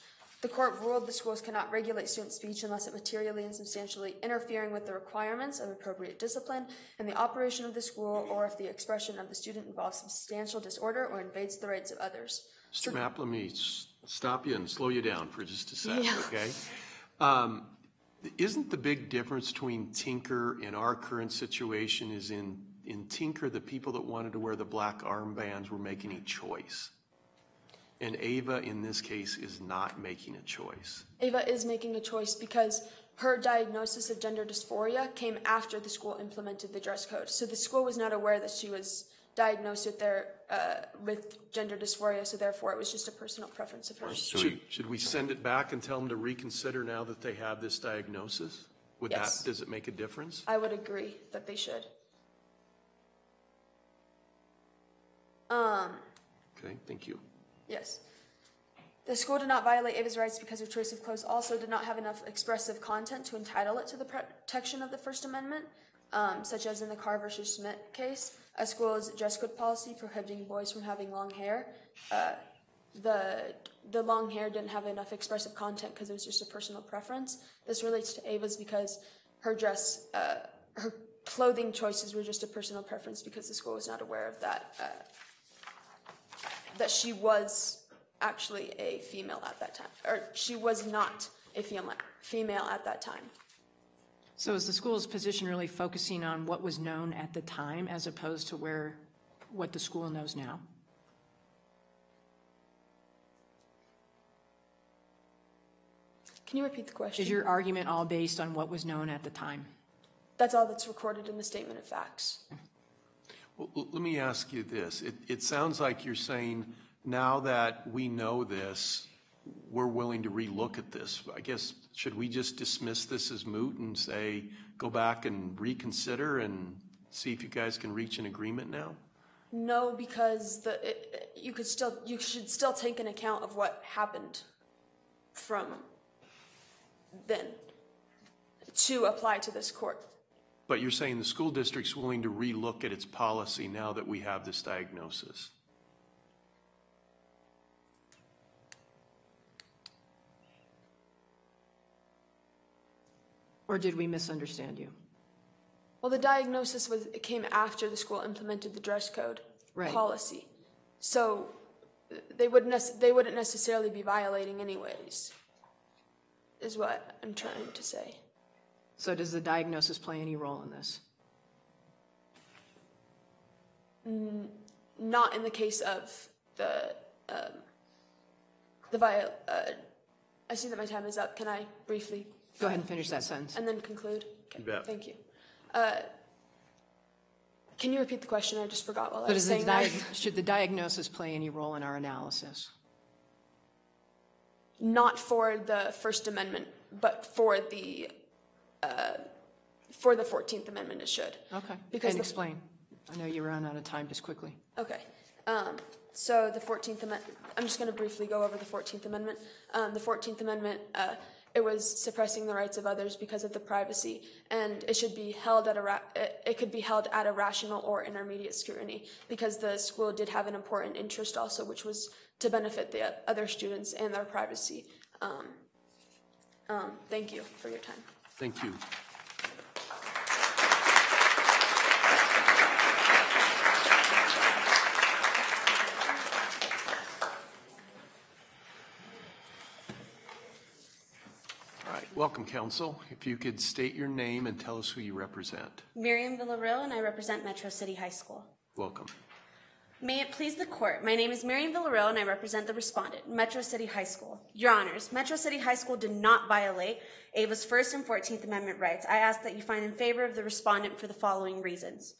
The court ruled the schools cannot regulate student speech unless it materially and substantially interfering with the requirements of appropriate discipline and the operation of the school, or if the expression of the student involves substantial disorder or invades the rights of others. Mr. Mapp, let me stop you and slow you down for just a sec, Yeah. okay? Um, Isn't the big difference between Tinker and our current situation is in, in Tinker, the people that wanted to wear the black armbands were making a choice? And Ava, in this case, is not making a choice. Ava is making a choice because her diagnosis of gender dysphoria came after the school implemented the dress code. So the school was not aware that she was diagnosed with their uh, with gender dysphoria. So therefore, it was just a personal preference of hers. Should, should we send it back and tell them to reconsider now that they have this diagnosis? Would that, Yes. does it make a difference? I would agree that they should. Um. Okay, thank you. Yes. The school did not violate Ava's rights because her choice of clothes also did not have enough expressive content to entitle it to the protection of the First Amendment, um, such as in the Karr versus Schmidt case. A school's dress code policy prohibiting boys from having long hair. Uh, the the long hair didn't have enough expressive content because it was just a personal preference. This relates to Ava's because her dress, uh, her clothing choices were just a personal preference because the school was not aware of that uh, that she was actually a female at that time, or she was not a female, female at that time. So is the school's position really focusing on what was known at the time as opposed to where, what the school knows now? Can you repeat the question? Is your argument all based on what was known at the time? That's all that's recorded in the statement of facts. Mm-hmm. Well, let me ask you this. It, it sounds like you're saying, now that we know this, we're willing to relook at this. I guess, should we just dismiss this as moot and say, go back and reconsider and see if you guys can reach an agreement now? No, because the, it, you could still, you should still take an account of what happened from then to apply to this court. But you're saying the school district's willing to relook at its policy now that we have this diagnosis? Or did we misunderstand you? Well, the diagnosis was, it came after the school implemented the dress code Right. policy. So they wouldn't, they wouldn't necessarily be violating anyways, is what I'm trying to say. So does the diagnosis play any role in this? Not in the case of the, um, the viol, uh, I see that my time is up. Can I briefly Go ahead and finish that sentence. and then conclude? Okay, You bet. Thank you. Uh, Can you repeat the question? I just forgot while I was does the saying that. should the diagnosis play any role in our analysis? Not for the First Amendment, but for the, uh, for the Fourteenth Amendment, it should. Okay. Because And the- explain. I know you ran out of time, just quickly. Okay. Um, so the Fourteenth Amendment, I'm just going to briefly go over the Fourteenth Amendment. Um, the Fourteenth Amendment, uh, it was suppressing the rights of others because of the privacy, and it should be held at a, ra- it, it could be held at a rational or intermediate scrutiny because the school did have an important interest also, which was to benefit the other students and their privacy. Um, um, thank you for your time. Thank you. All right, welcome, counsel. If you could state your name and tell us who you represent. Myriam Villarreal, and I represent Metro City High School. Welcome. May it please the court, my name is Myriam Villarreal, and I represent the respondent, Metro City High School. Your honors, Metro City High School did not violate Ava's First and Fourteenth Amendment rights. I ask that you find in favor of the respondent for the following reasons.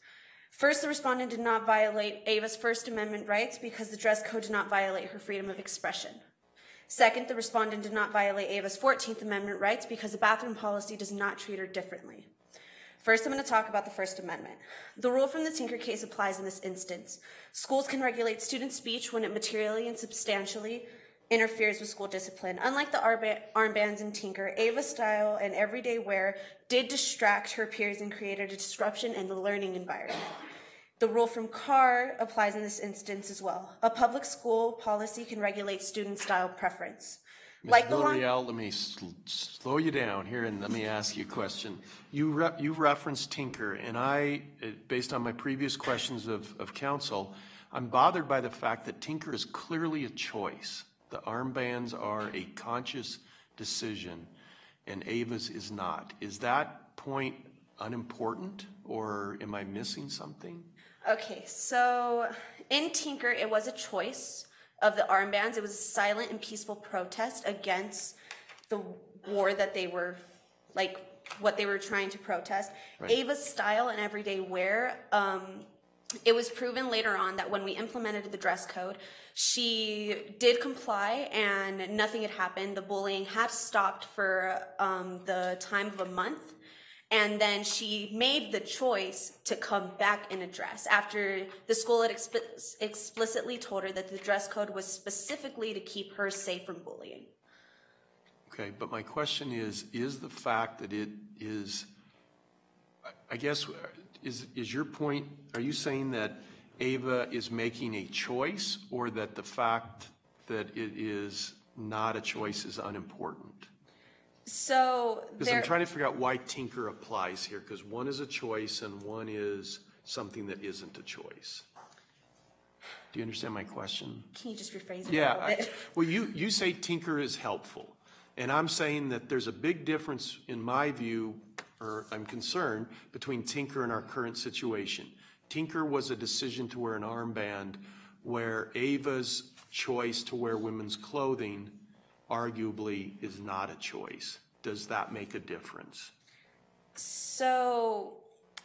First, the respondent did not violate Ava's First Amendment rights because the dress code did not violate her freedom of expression. Second, the respondent did not violate Ava's 14th Amendment rights because the bathroom policy does not treat her differently. First, I'm going to talk about the First Amendment. The rule from the Tinker case applies in this instance. Schools can regulate student speech when it materially and substantially interferes with school discipline. Unlike the armbands in Tinker, Ava's style and everyday wear did distract her peers and created a disruption in the learning environment. The rule from Karr applies in this instance as well. A public school policy can regulate student style preference. Ms. Like long- let me sl- slow you down here and let me ask you a question. You re- you referenced Tinker, and I, based on my previous questions of, of counsel, I'm bothered by the fact that Tinker is clearly a choice. The armbands are a conscious decision, and Ava's is not. Is that point unimportant, or am I missing something? Okay, so in Tinker, it was a choice of the armbands. It was a silent and peaceful protest against the war that they were, like, what they were trying to protest. Right. Ava's style and everyday wear, um, it was proven later on that when we implemented the dress code, she did comply and nothing had happened. The bullying had stopped for um, the time of a month. And then she made the choice to come back in a dress after the school had expi- explicitly told her that the dress code was specifically to keep her safe from bullying. Okay, but my question is, is the fact that it is, I guess, is, is your point, are you saying that Ava is making a choice or that the fact that it is not a choice is unimportant? So Because I'm there, trying to figure out why Tinker applies here, because one is a choice and one is something that isn't a choice. Do you understand my question? Can you just rephrase it a Yeah, little I- bit? well, you, you say tinker is helpful. And I'm saying that there's a big difference, in my view, or I'm concerned, between tinker and our current situation. Tinker was a decision to wear an armband where Ava's choice to wear women's clothing arguably is not a choice. Does that make a difference? So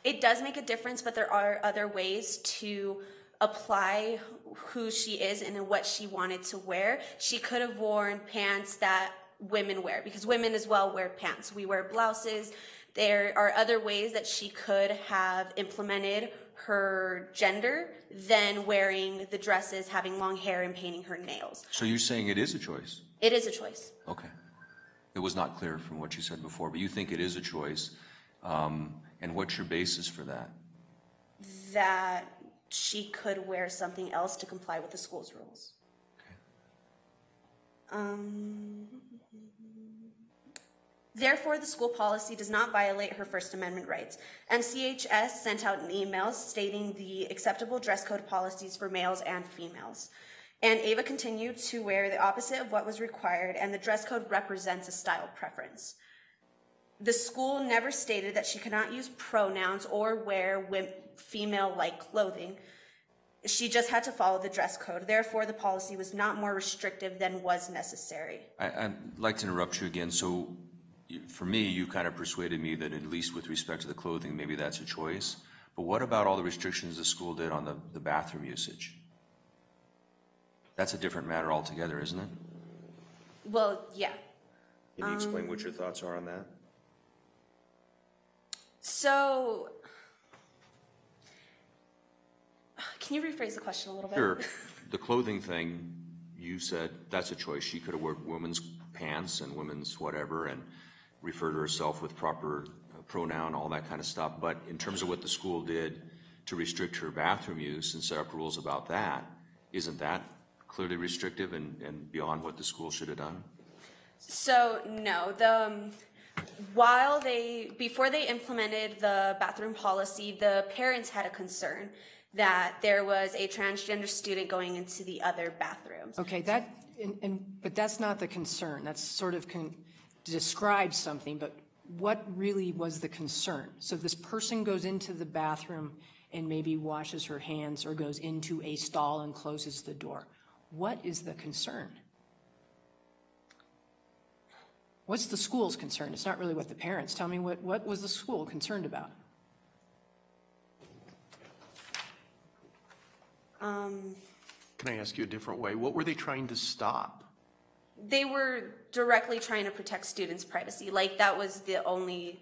it does make a difference, but there are other ways to apply who she is and what she wanted to wear. She could have worn pants that women wear because women as well wear pants. We wear blouses. There are other ways that she could have implemented her gender than wearing the dresses, having long hair, and painting her nails. So you're saying it is a choice? It is a choice. Okay. It was not clear from what you said before, but you think it is a choice. Um, and what's your basis for that? that she could wear something else to comply with the school's rules. Okay. Um, therefore, the school policy does not violate her First Amendment rights. MCHS sent out an email stating the acceptable dress code policies for males and females. And Ava continued to wear the opposite of what was required, and the dress code represents a style preference. The school never stated that she could not use pronouns or wear female like clothing. She just had to follow the dress code. Therefore, the policy was not more restrictive than was necessary. I, I'd like to interrupt you again. So for me, you kind of persuaded me that at least with respect to the clothing, maybe that's a choice. But what about all the restrictions the school did on the, the bathroom usage? That's a different matter altogether, isn't it? Well, yeah. Can you explain um, what your thoughts are on that? So, can you rephrase the question a little bit? Sure. The clothing thing, you said that's a choice. She could have worn women's pants and women's whatever and refer to herself with proper uh, pronoun, all that kind of stuff. But in terms of what the school did to restrict her bathroom use and set up rules about that, isn't that clearly restrictive and, and beyond what the school should have done? So no, the um, while they before they implemented the bathroom policy, the parents had a concern that there was a transgender student going into the other bathrooms. Okay, that, and, and, but that's not the concern. That's sort of con, describes something, but what really was the concern? So this person goes into the bathroom and maybe washes her hands or goes into a stall and closes the door. What is the concern? What's the school's concern? It's not really what the parents, tell me what, what was the school concerned about? Um, Can I ask you a different way? What were they trying to stop? They were directly trying to protect students' privacy. Like that was the only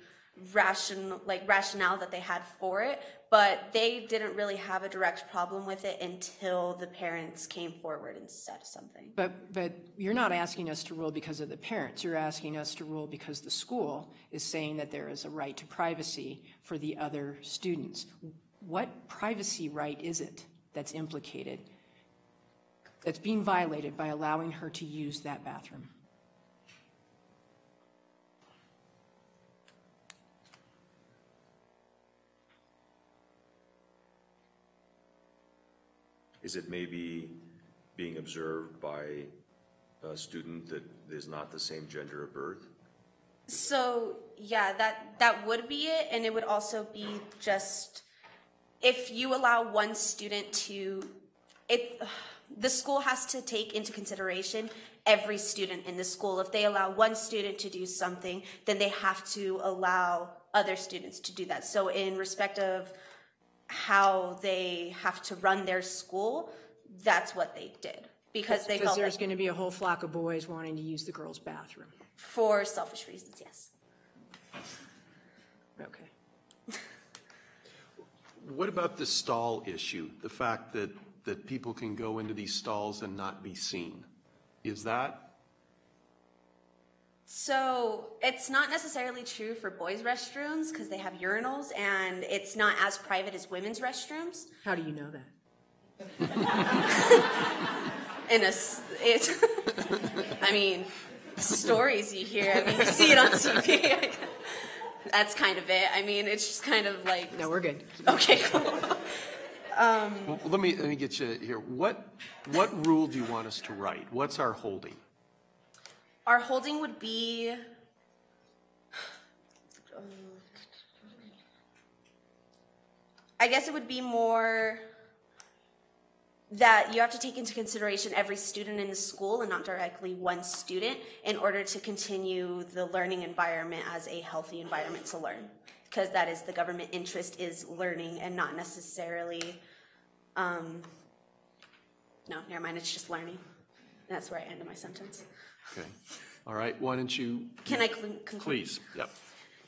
like rationale that they had for it. But they didn't really have a direct problem with it until the parents came forward and said something. But, but you're not asking us to rule because of the parents. You're asking us to rule because the school is saying that there is a right to privacy for the other students. What privacy right is it that's implicated, that's being violated by allowing her to use that bathroom? Is it maybe being observed by a student that is not the same gender of birth? So yeah, that that would be it, and it would also be just if you allow one student to it. The school has to take into consideration every student in the school. If they allow one student to do something, then they have to allow other students to do that. So in respect of how they have to run their school, that's what they did because they Because felt there's like going to be a whole flock of boys wanting to use the girls' bathroom. for selfish reasons. Yes. Okay. What about the stall issue? The fact that, that people can go into these stalls and not be seen? Is that, So it's not necessarily true for boys' restrooms because they have urinals and it's not as private as women's restrooms. How do you know that? In a, s- it, I mean, stories you hear. I mean, you see it on TV. That's kind of it. I mean, it's just kind of like No, we're good. Okay, cool. Um, well, Let me, let me get you here. What, what rule do you want us to write? What's our holding? Our holding would be. I guess it would be more that you have to take into consideration every student in the school and not directly one student in order to continue the learning environment as a healthy environment to learn. Because that is the government interest is learning and not necessarily, um, no, never mind, it's just learning. And that's where I ended my sentence. Okay. All right, why don't you, Can I conclude? please, yep.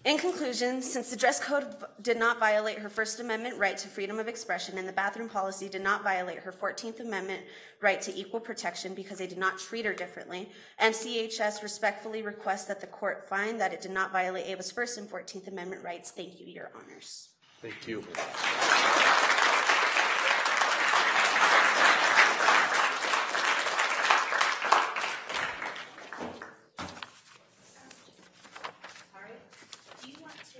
In conclusion, since the dress code did not violate her First Amendment right to freedom of expression and the bathroom policy did not violate her 14th Amendment right to equal protection because they did not treat her differently, MCHS respectfully requests that the court find that it did not violate Ava's First and 14th Amendment rights. Thank you, Your Honors. Thank you. Sorry. Do you want to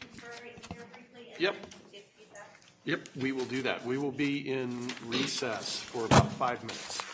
confer right here briefly? and Yep. then give feedback? Yep, we will do that. We will be in recess for about five minutes.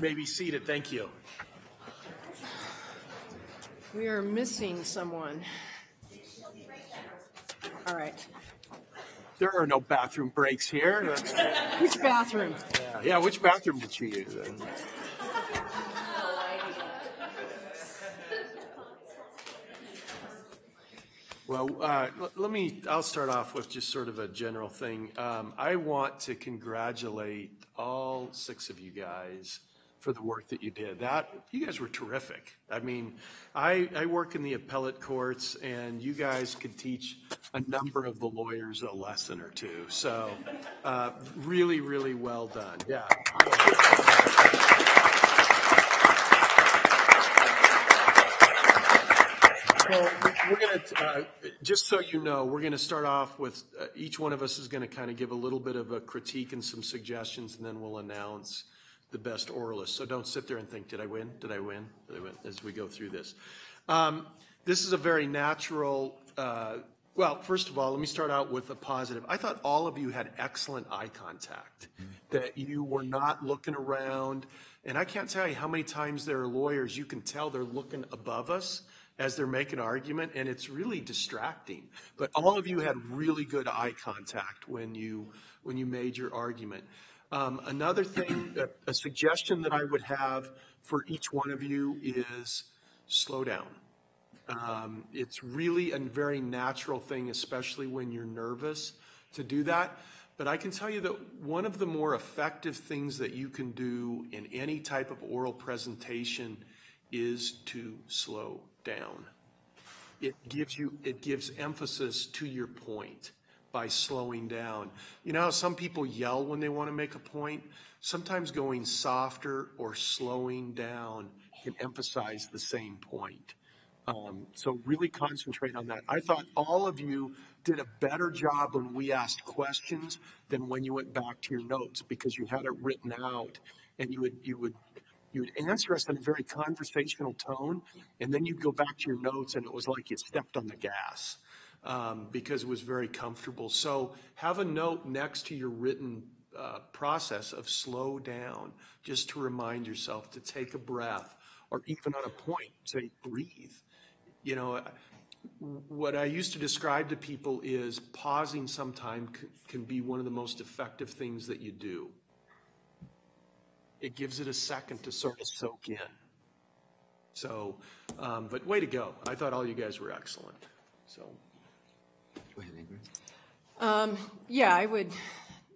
May be seated, thank you. We are missing someone. All right. There are no bathroom breaks here. That's- Which bathroom? Yeah, which bathroom did she use? Well, uh, l- let me, I'll start off with just sort of a general thing. Um, I want to congratulate all six of you guys for the work that you did. That, you guys were terrific. I mean, I, I work in the appellate courts, and you guys could teach a number of the lawyers a lesson or two. So, uh, really, really well done. Yeah. So we're going to, just so you know, we're going to start off with, uh, each one of us is going to kind of give a little bit of a critique and some suggestions, and then we'll announce the best oralist. So don't sit there and think, did I win? Did I win? Did I win? As we go through this. Um, This is a very natural, uh, well, first of all, let me start out with a positive. I thought all of you had excellent eye contact, that you were not looking around. And I can't tell you how many times there are lawyers, you can tell they're looking above us as they're making an argument, and it's really distracting. But all of you had really good eye contact when you, when you made your argument. Um, Another thing, a- suggestion that I would have for each one of you is slow down. Um, It's really a very natural thing, especially when you're nervous, to do that. But I can tell you that one of the more effective things that you can do in any type of oral presentation is to slow down. It gives you, it gives emphasis to your point by slowing down. You know how some people yell when they want to make a point? Sometimes going softer or slowing down can emphasize the same point. Um, so really concentrate on that. I thought all of you did a better job when we asked questions than when you went back to your notes because you had it written out and you would you would you would answer us in a very conversational tone, and then you'd go back to your notes and it was like you stepped on the gas um, because it was very comfortable. So have a note next to your written uh, process of slow down, just to remind yourself to take a breath, or even on a point, say breathe. You know, what I used to describe to people is pausing sometime can be one of the most effective things that you do. It gives it a second to sort of soak in. So, um, but way to go. I thought all you guys were excellent. So, Um, Yeah, I would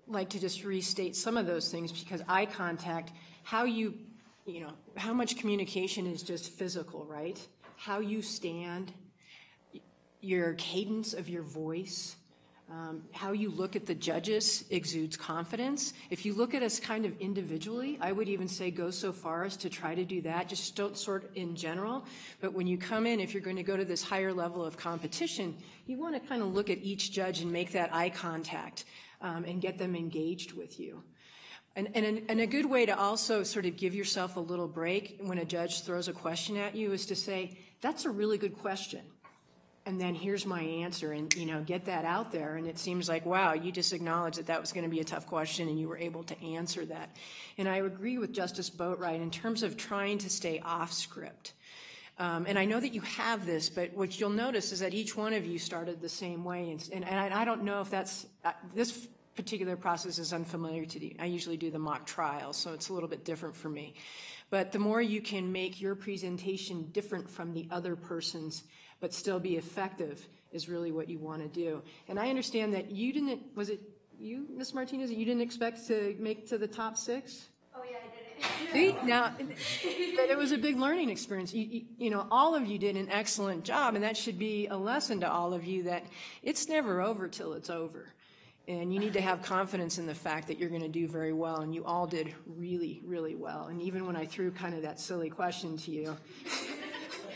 like to just restate some of those things because eye contact, how you, you know, how much communication is just physical, right? How you stand, your cadence of your voice, um, how you look at the judges exudes confidence. If you look at us kind of individually, I would even say go so far as to try to do that. Just don't sort in general. But when you come in, if you're going to go to this higher level of competition, you want to kind of look at each judge and make that eye contact um, and get them engaged with you. And, and, and a good way to also sort of give yourself a little break when a judge throws a question at you is to say, that's a really good question and then here's my answer, and, you know, get that out there. And it seems like, wow, you just acknowledged that that was going to be a tough question, and you were able to answer that. And I agree with Justice Boatright in terms of trying to stay off script. Um, and I know that you have this, but what you'll notice is that each one of you started the same way. And, and, and I, I don't know if that's, uh, this particular process is unfamiliar to you. I usually do the mock trial, so it's a little bit different for me. But the more you can make your presentation different from the other person's, but still be effective, is really what you want to do. And I understand that you didn't, was it you, Ms. Martinez, you didn't expect to make to the top six? Oh, yeah, I did See, now, but it was a big learning experience. You, you, you know, all of you did an excellent job, and that should be a lesson to all of you that it's never over till it's over. And you need to have confidence in the fact that you're going to do very well, and you all did really, really well. And even when I threw kind of that silly question to you,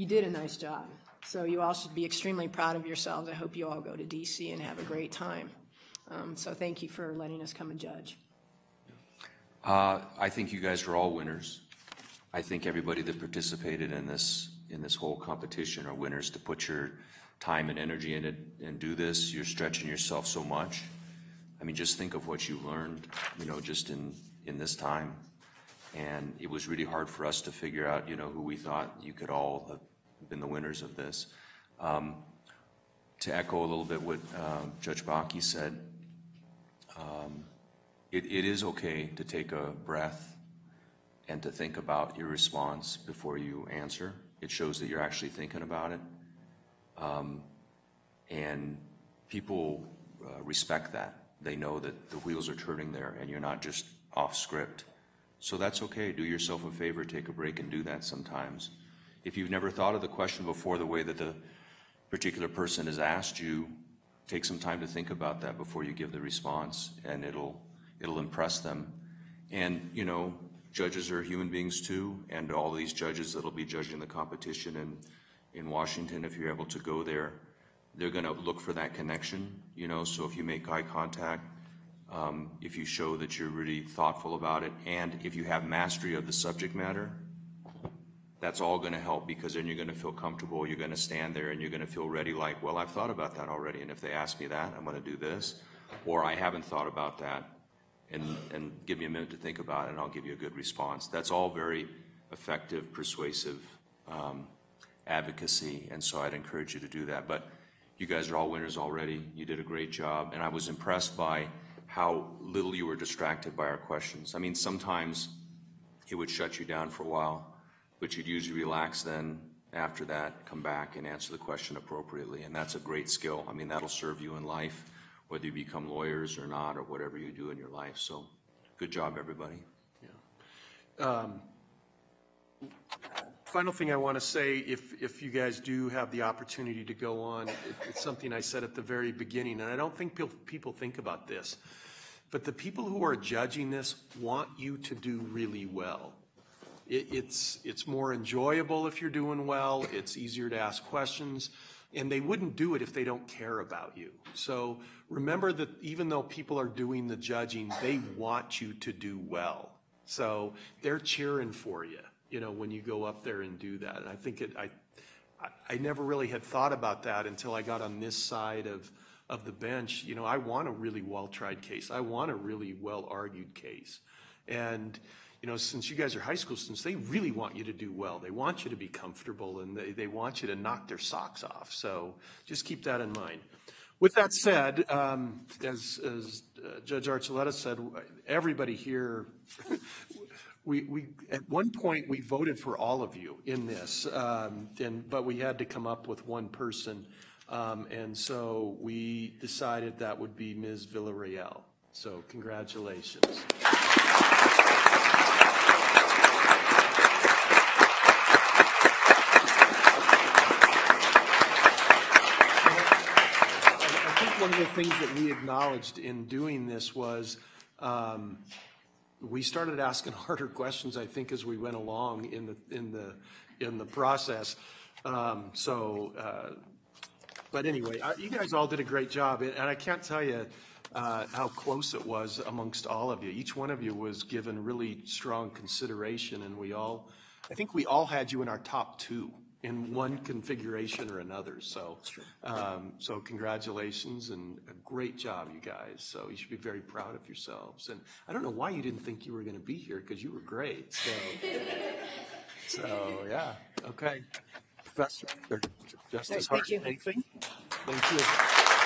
you did a nice job. So you all should be extremely proud of yourselves. I hope you all go to DC and have a great time. Um, so thank you for letting us come and judge. Uh, I think you guys are all winners. I think everybody that participated in this, in this whole competition are winners to put your time and energy in it and do this. You're stretching yourself so much. I mean, just think of what you learned, you know, just in, in this time. And it was really hard for us to figure out, you know, who we thought you could all been the winners of this. Um, to echo a little bit what uh, Judge Bakke said, um, it, it is okay to take a breath and to think about your response before you answer. It shows that you're actually thinking about it. Um, and people uh, respect that. They know that the wheels are turning there and you're not just off script. So that's okay. Do yourself a favor, take a break and do that sometimes. If you've never thought of the question before the way that the particular person has asked you, take some time to think about that before you give the response and it'll it'll impress them. And you know, judges are human beings too, and all these judges that'll be judging the competition in in Washington, if you're able to go there, they're going to look for that connection. You know, so if you make eye contact, um, if you show that you're really thoughtful about it, and if you have mastery of the subject matter, that's all going to help because then you're going to feel comfortable. You're going to stand there and you're going to feel ready, like, well, I've thought about that already, and if they ask me that, I'm going to do this, or I haven't thought about that, and and give me a minute to think about it, and I'll give you a good response. That's all very effective, persuasive um, advocacy, and so I'd encourage you to do that. But you guys are all winners already. You did a great job, and I was impressed by how little you were distracted by our questions. I mean, sometimes it would shut you down for a while, but you'd usually relax then after that, come back and answer the question appropriately, and that's a great skill. I mean, that'll serve you in life, whether you become lawyers or not, or whatever you do in your life. So, good job, everybody. Yeah. Um, final thing I want to say, if, if you guys do have the opportunity to go on, it- it's something I said at the very beginning, and I don't think people think about this. But the people who are judging this want you to do really well. It, it's, it's more enjoyable if you're doing well, it's easier to ask questions, and they wouldn't do it if they don't care about you. So remember that even though people are doing the judging, they want you to do well. So they're cheering for you, you know, when you go up there and do that. And I think it, I, I- never really had thought about that until I got on this side of, of the bench. You know, I want a really well-tried case. I want a really well-argued case. And, you know, since you guys are high school students, they really want you to do well. They want you to be comfortable and they, they want you to knock their socks off. So just keep that in mind. With that said, um, as, as uh, Judge Archuleta said, everybody here, we, we, at one point, we voted for all of you in this, um, and, but we had to come up with one person. Um, and so we decided that would be Ms. Villarreal. So congratulations. I think one of the things that we acknowledged in doing this was, um, we started asking harder questions, I think, as we went along in the, in the, in the process. Um, so, uh, but anyway, I- you guys all did a great job, and and I can't tell you uh, how close it was amongst all of you. Each one of you was given really strong consideration, and we all, I think we all had you in our top two. In one configuration or another, so. um, So congratulations and a great job, you guys. So you should be very proud of yourselves. And I don't know why you didn't think you were going to be here, because you were great, so. So, yeah, okay. Professor, or Justice Thank Hart, you. anything? Thank you.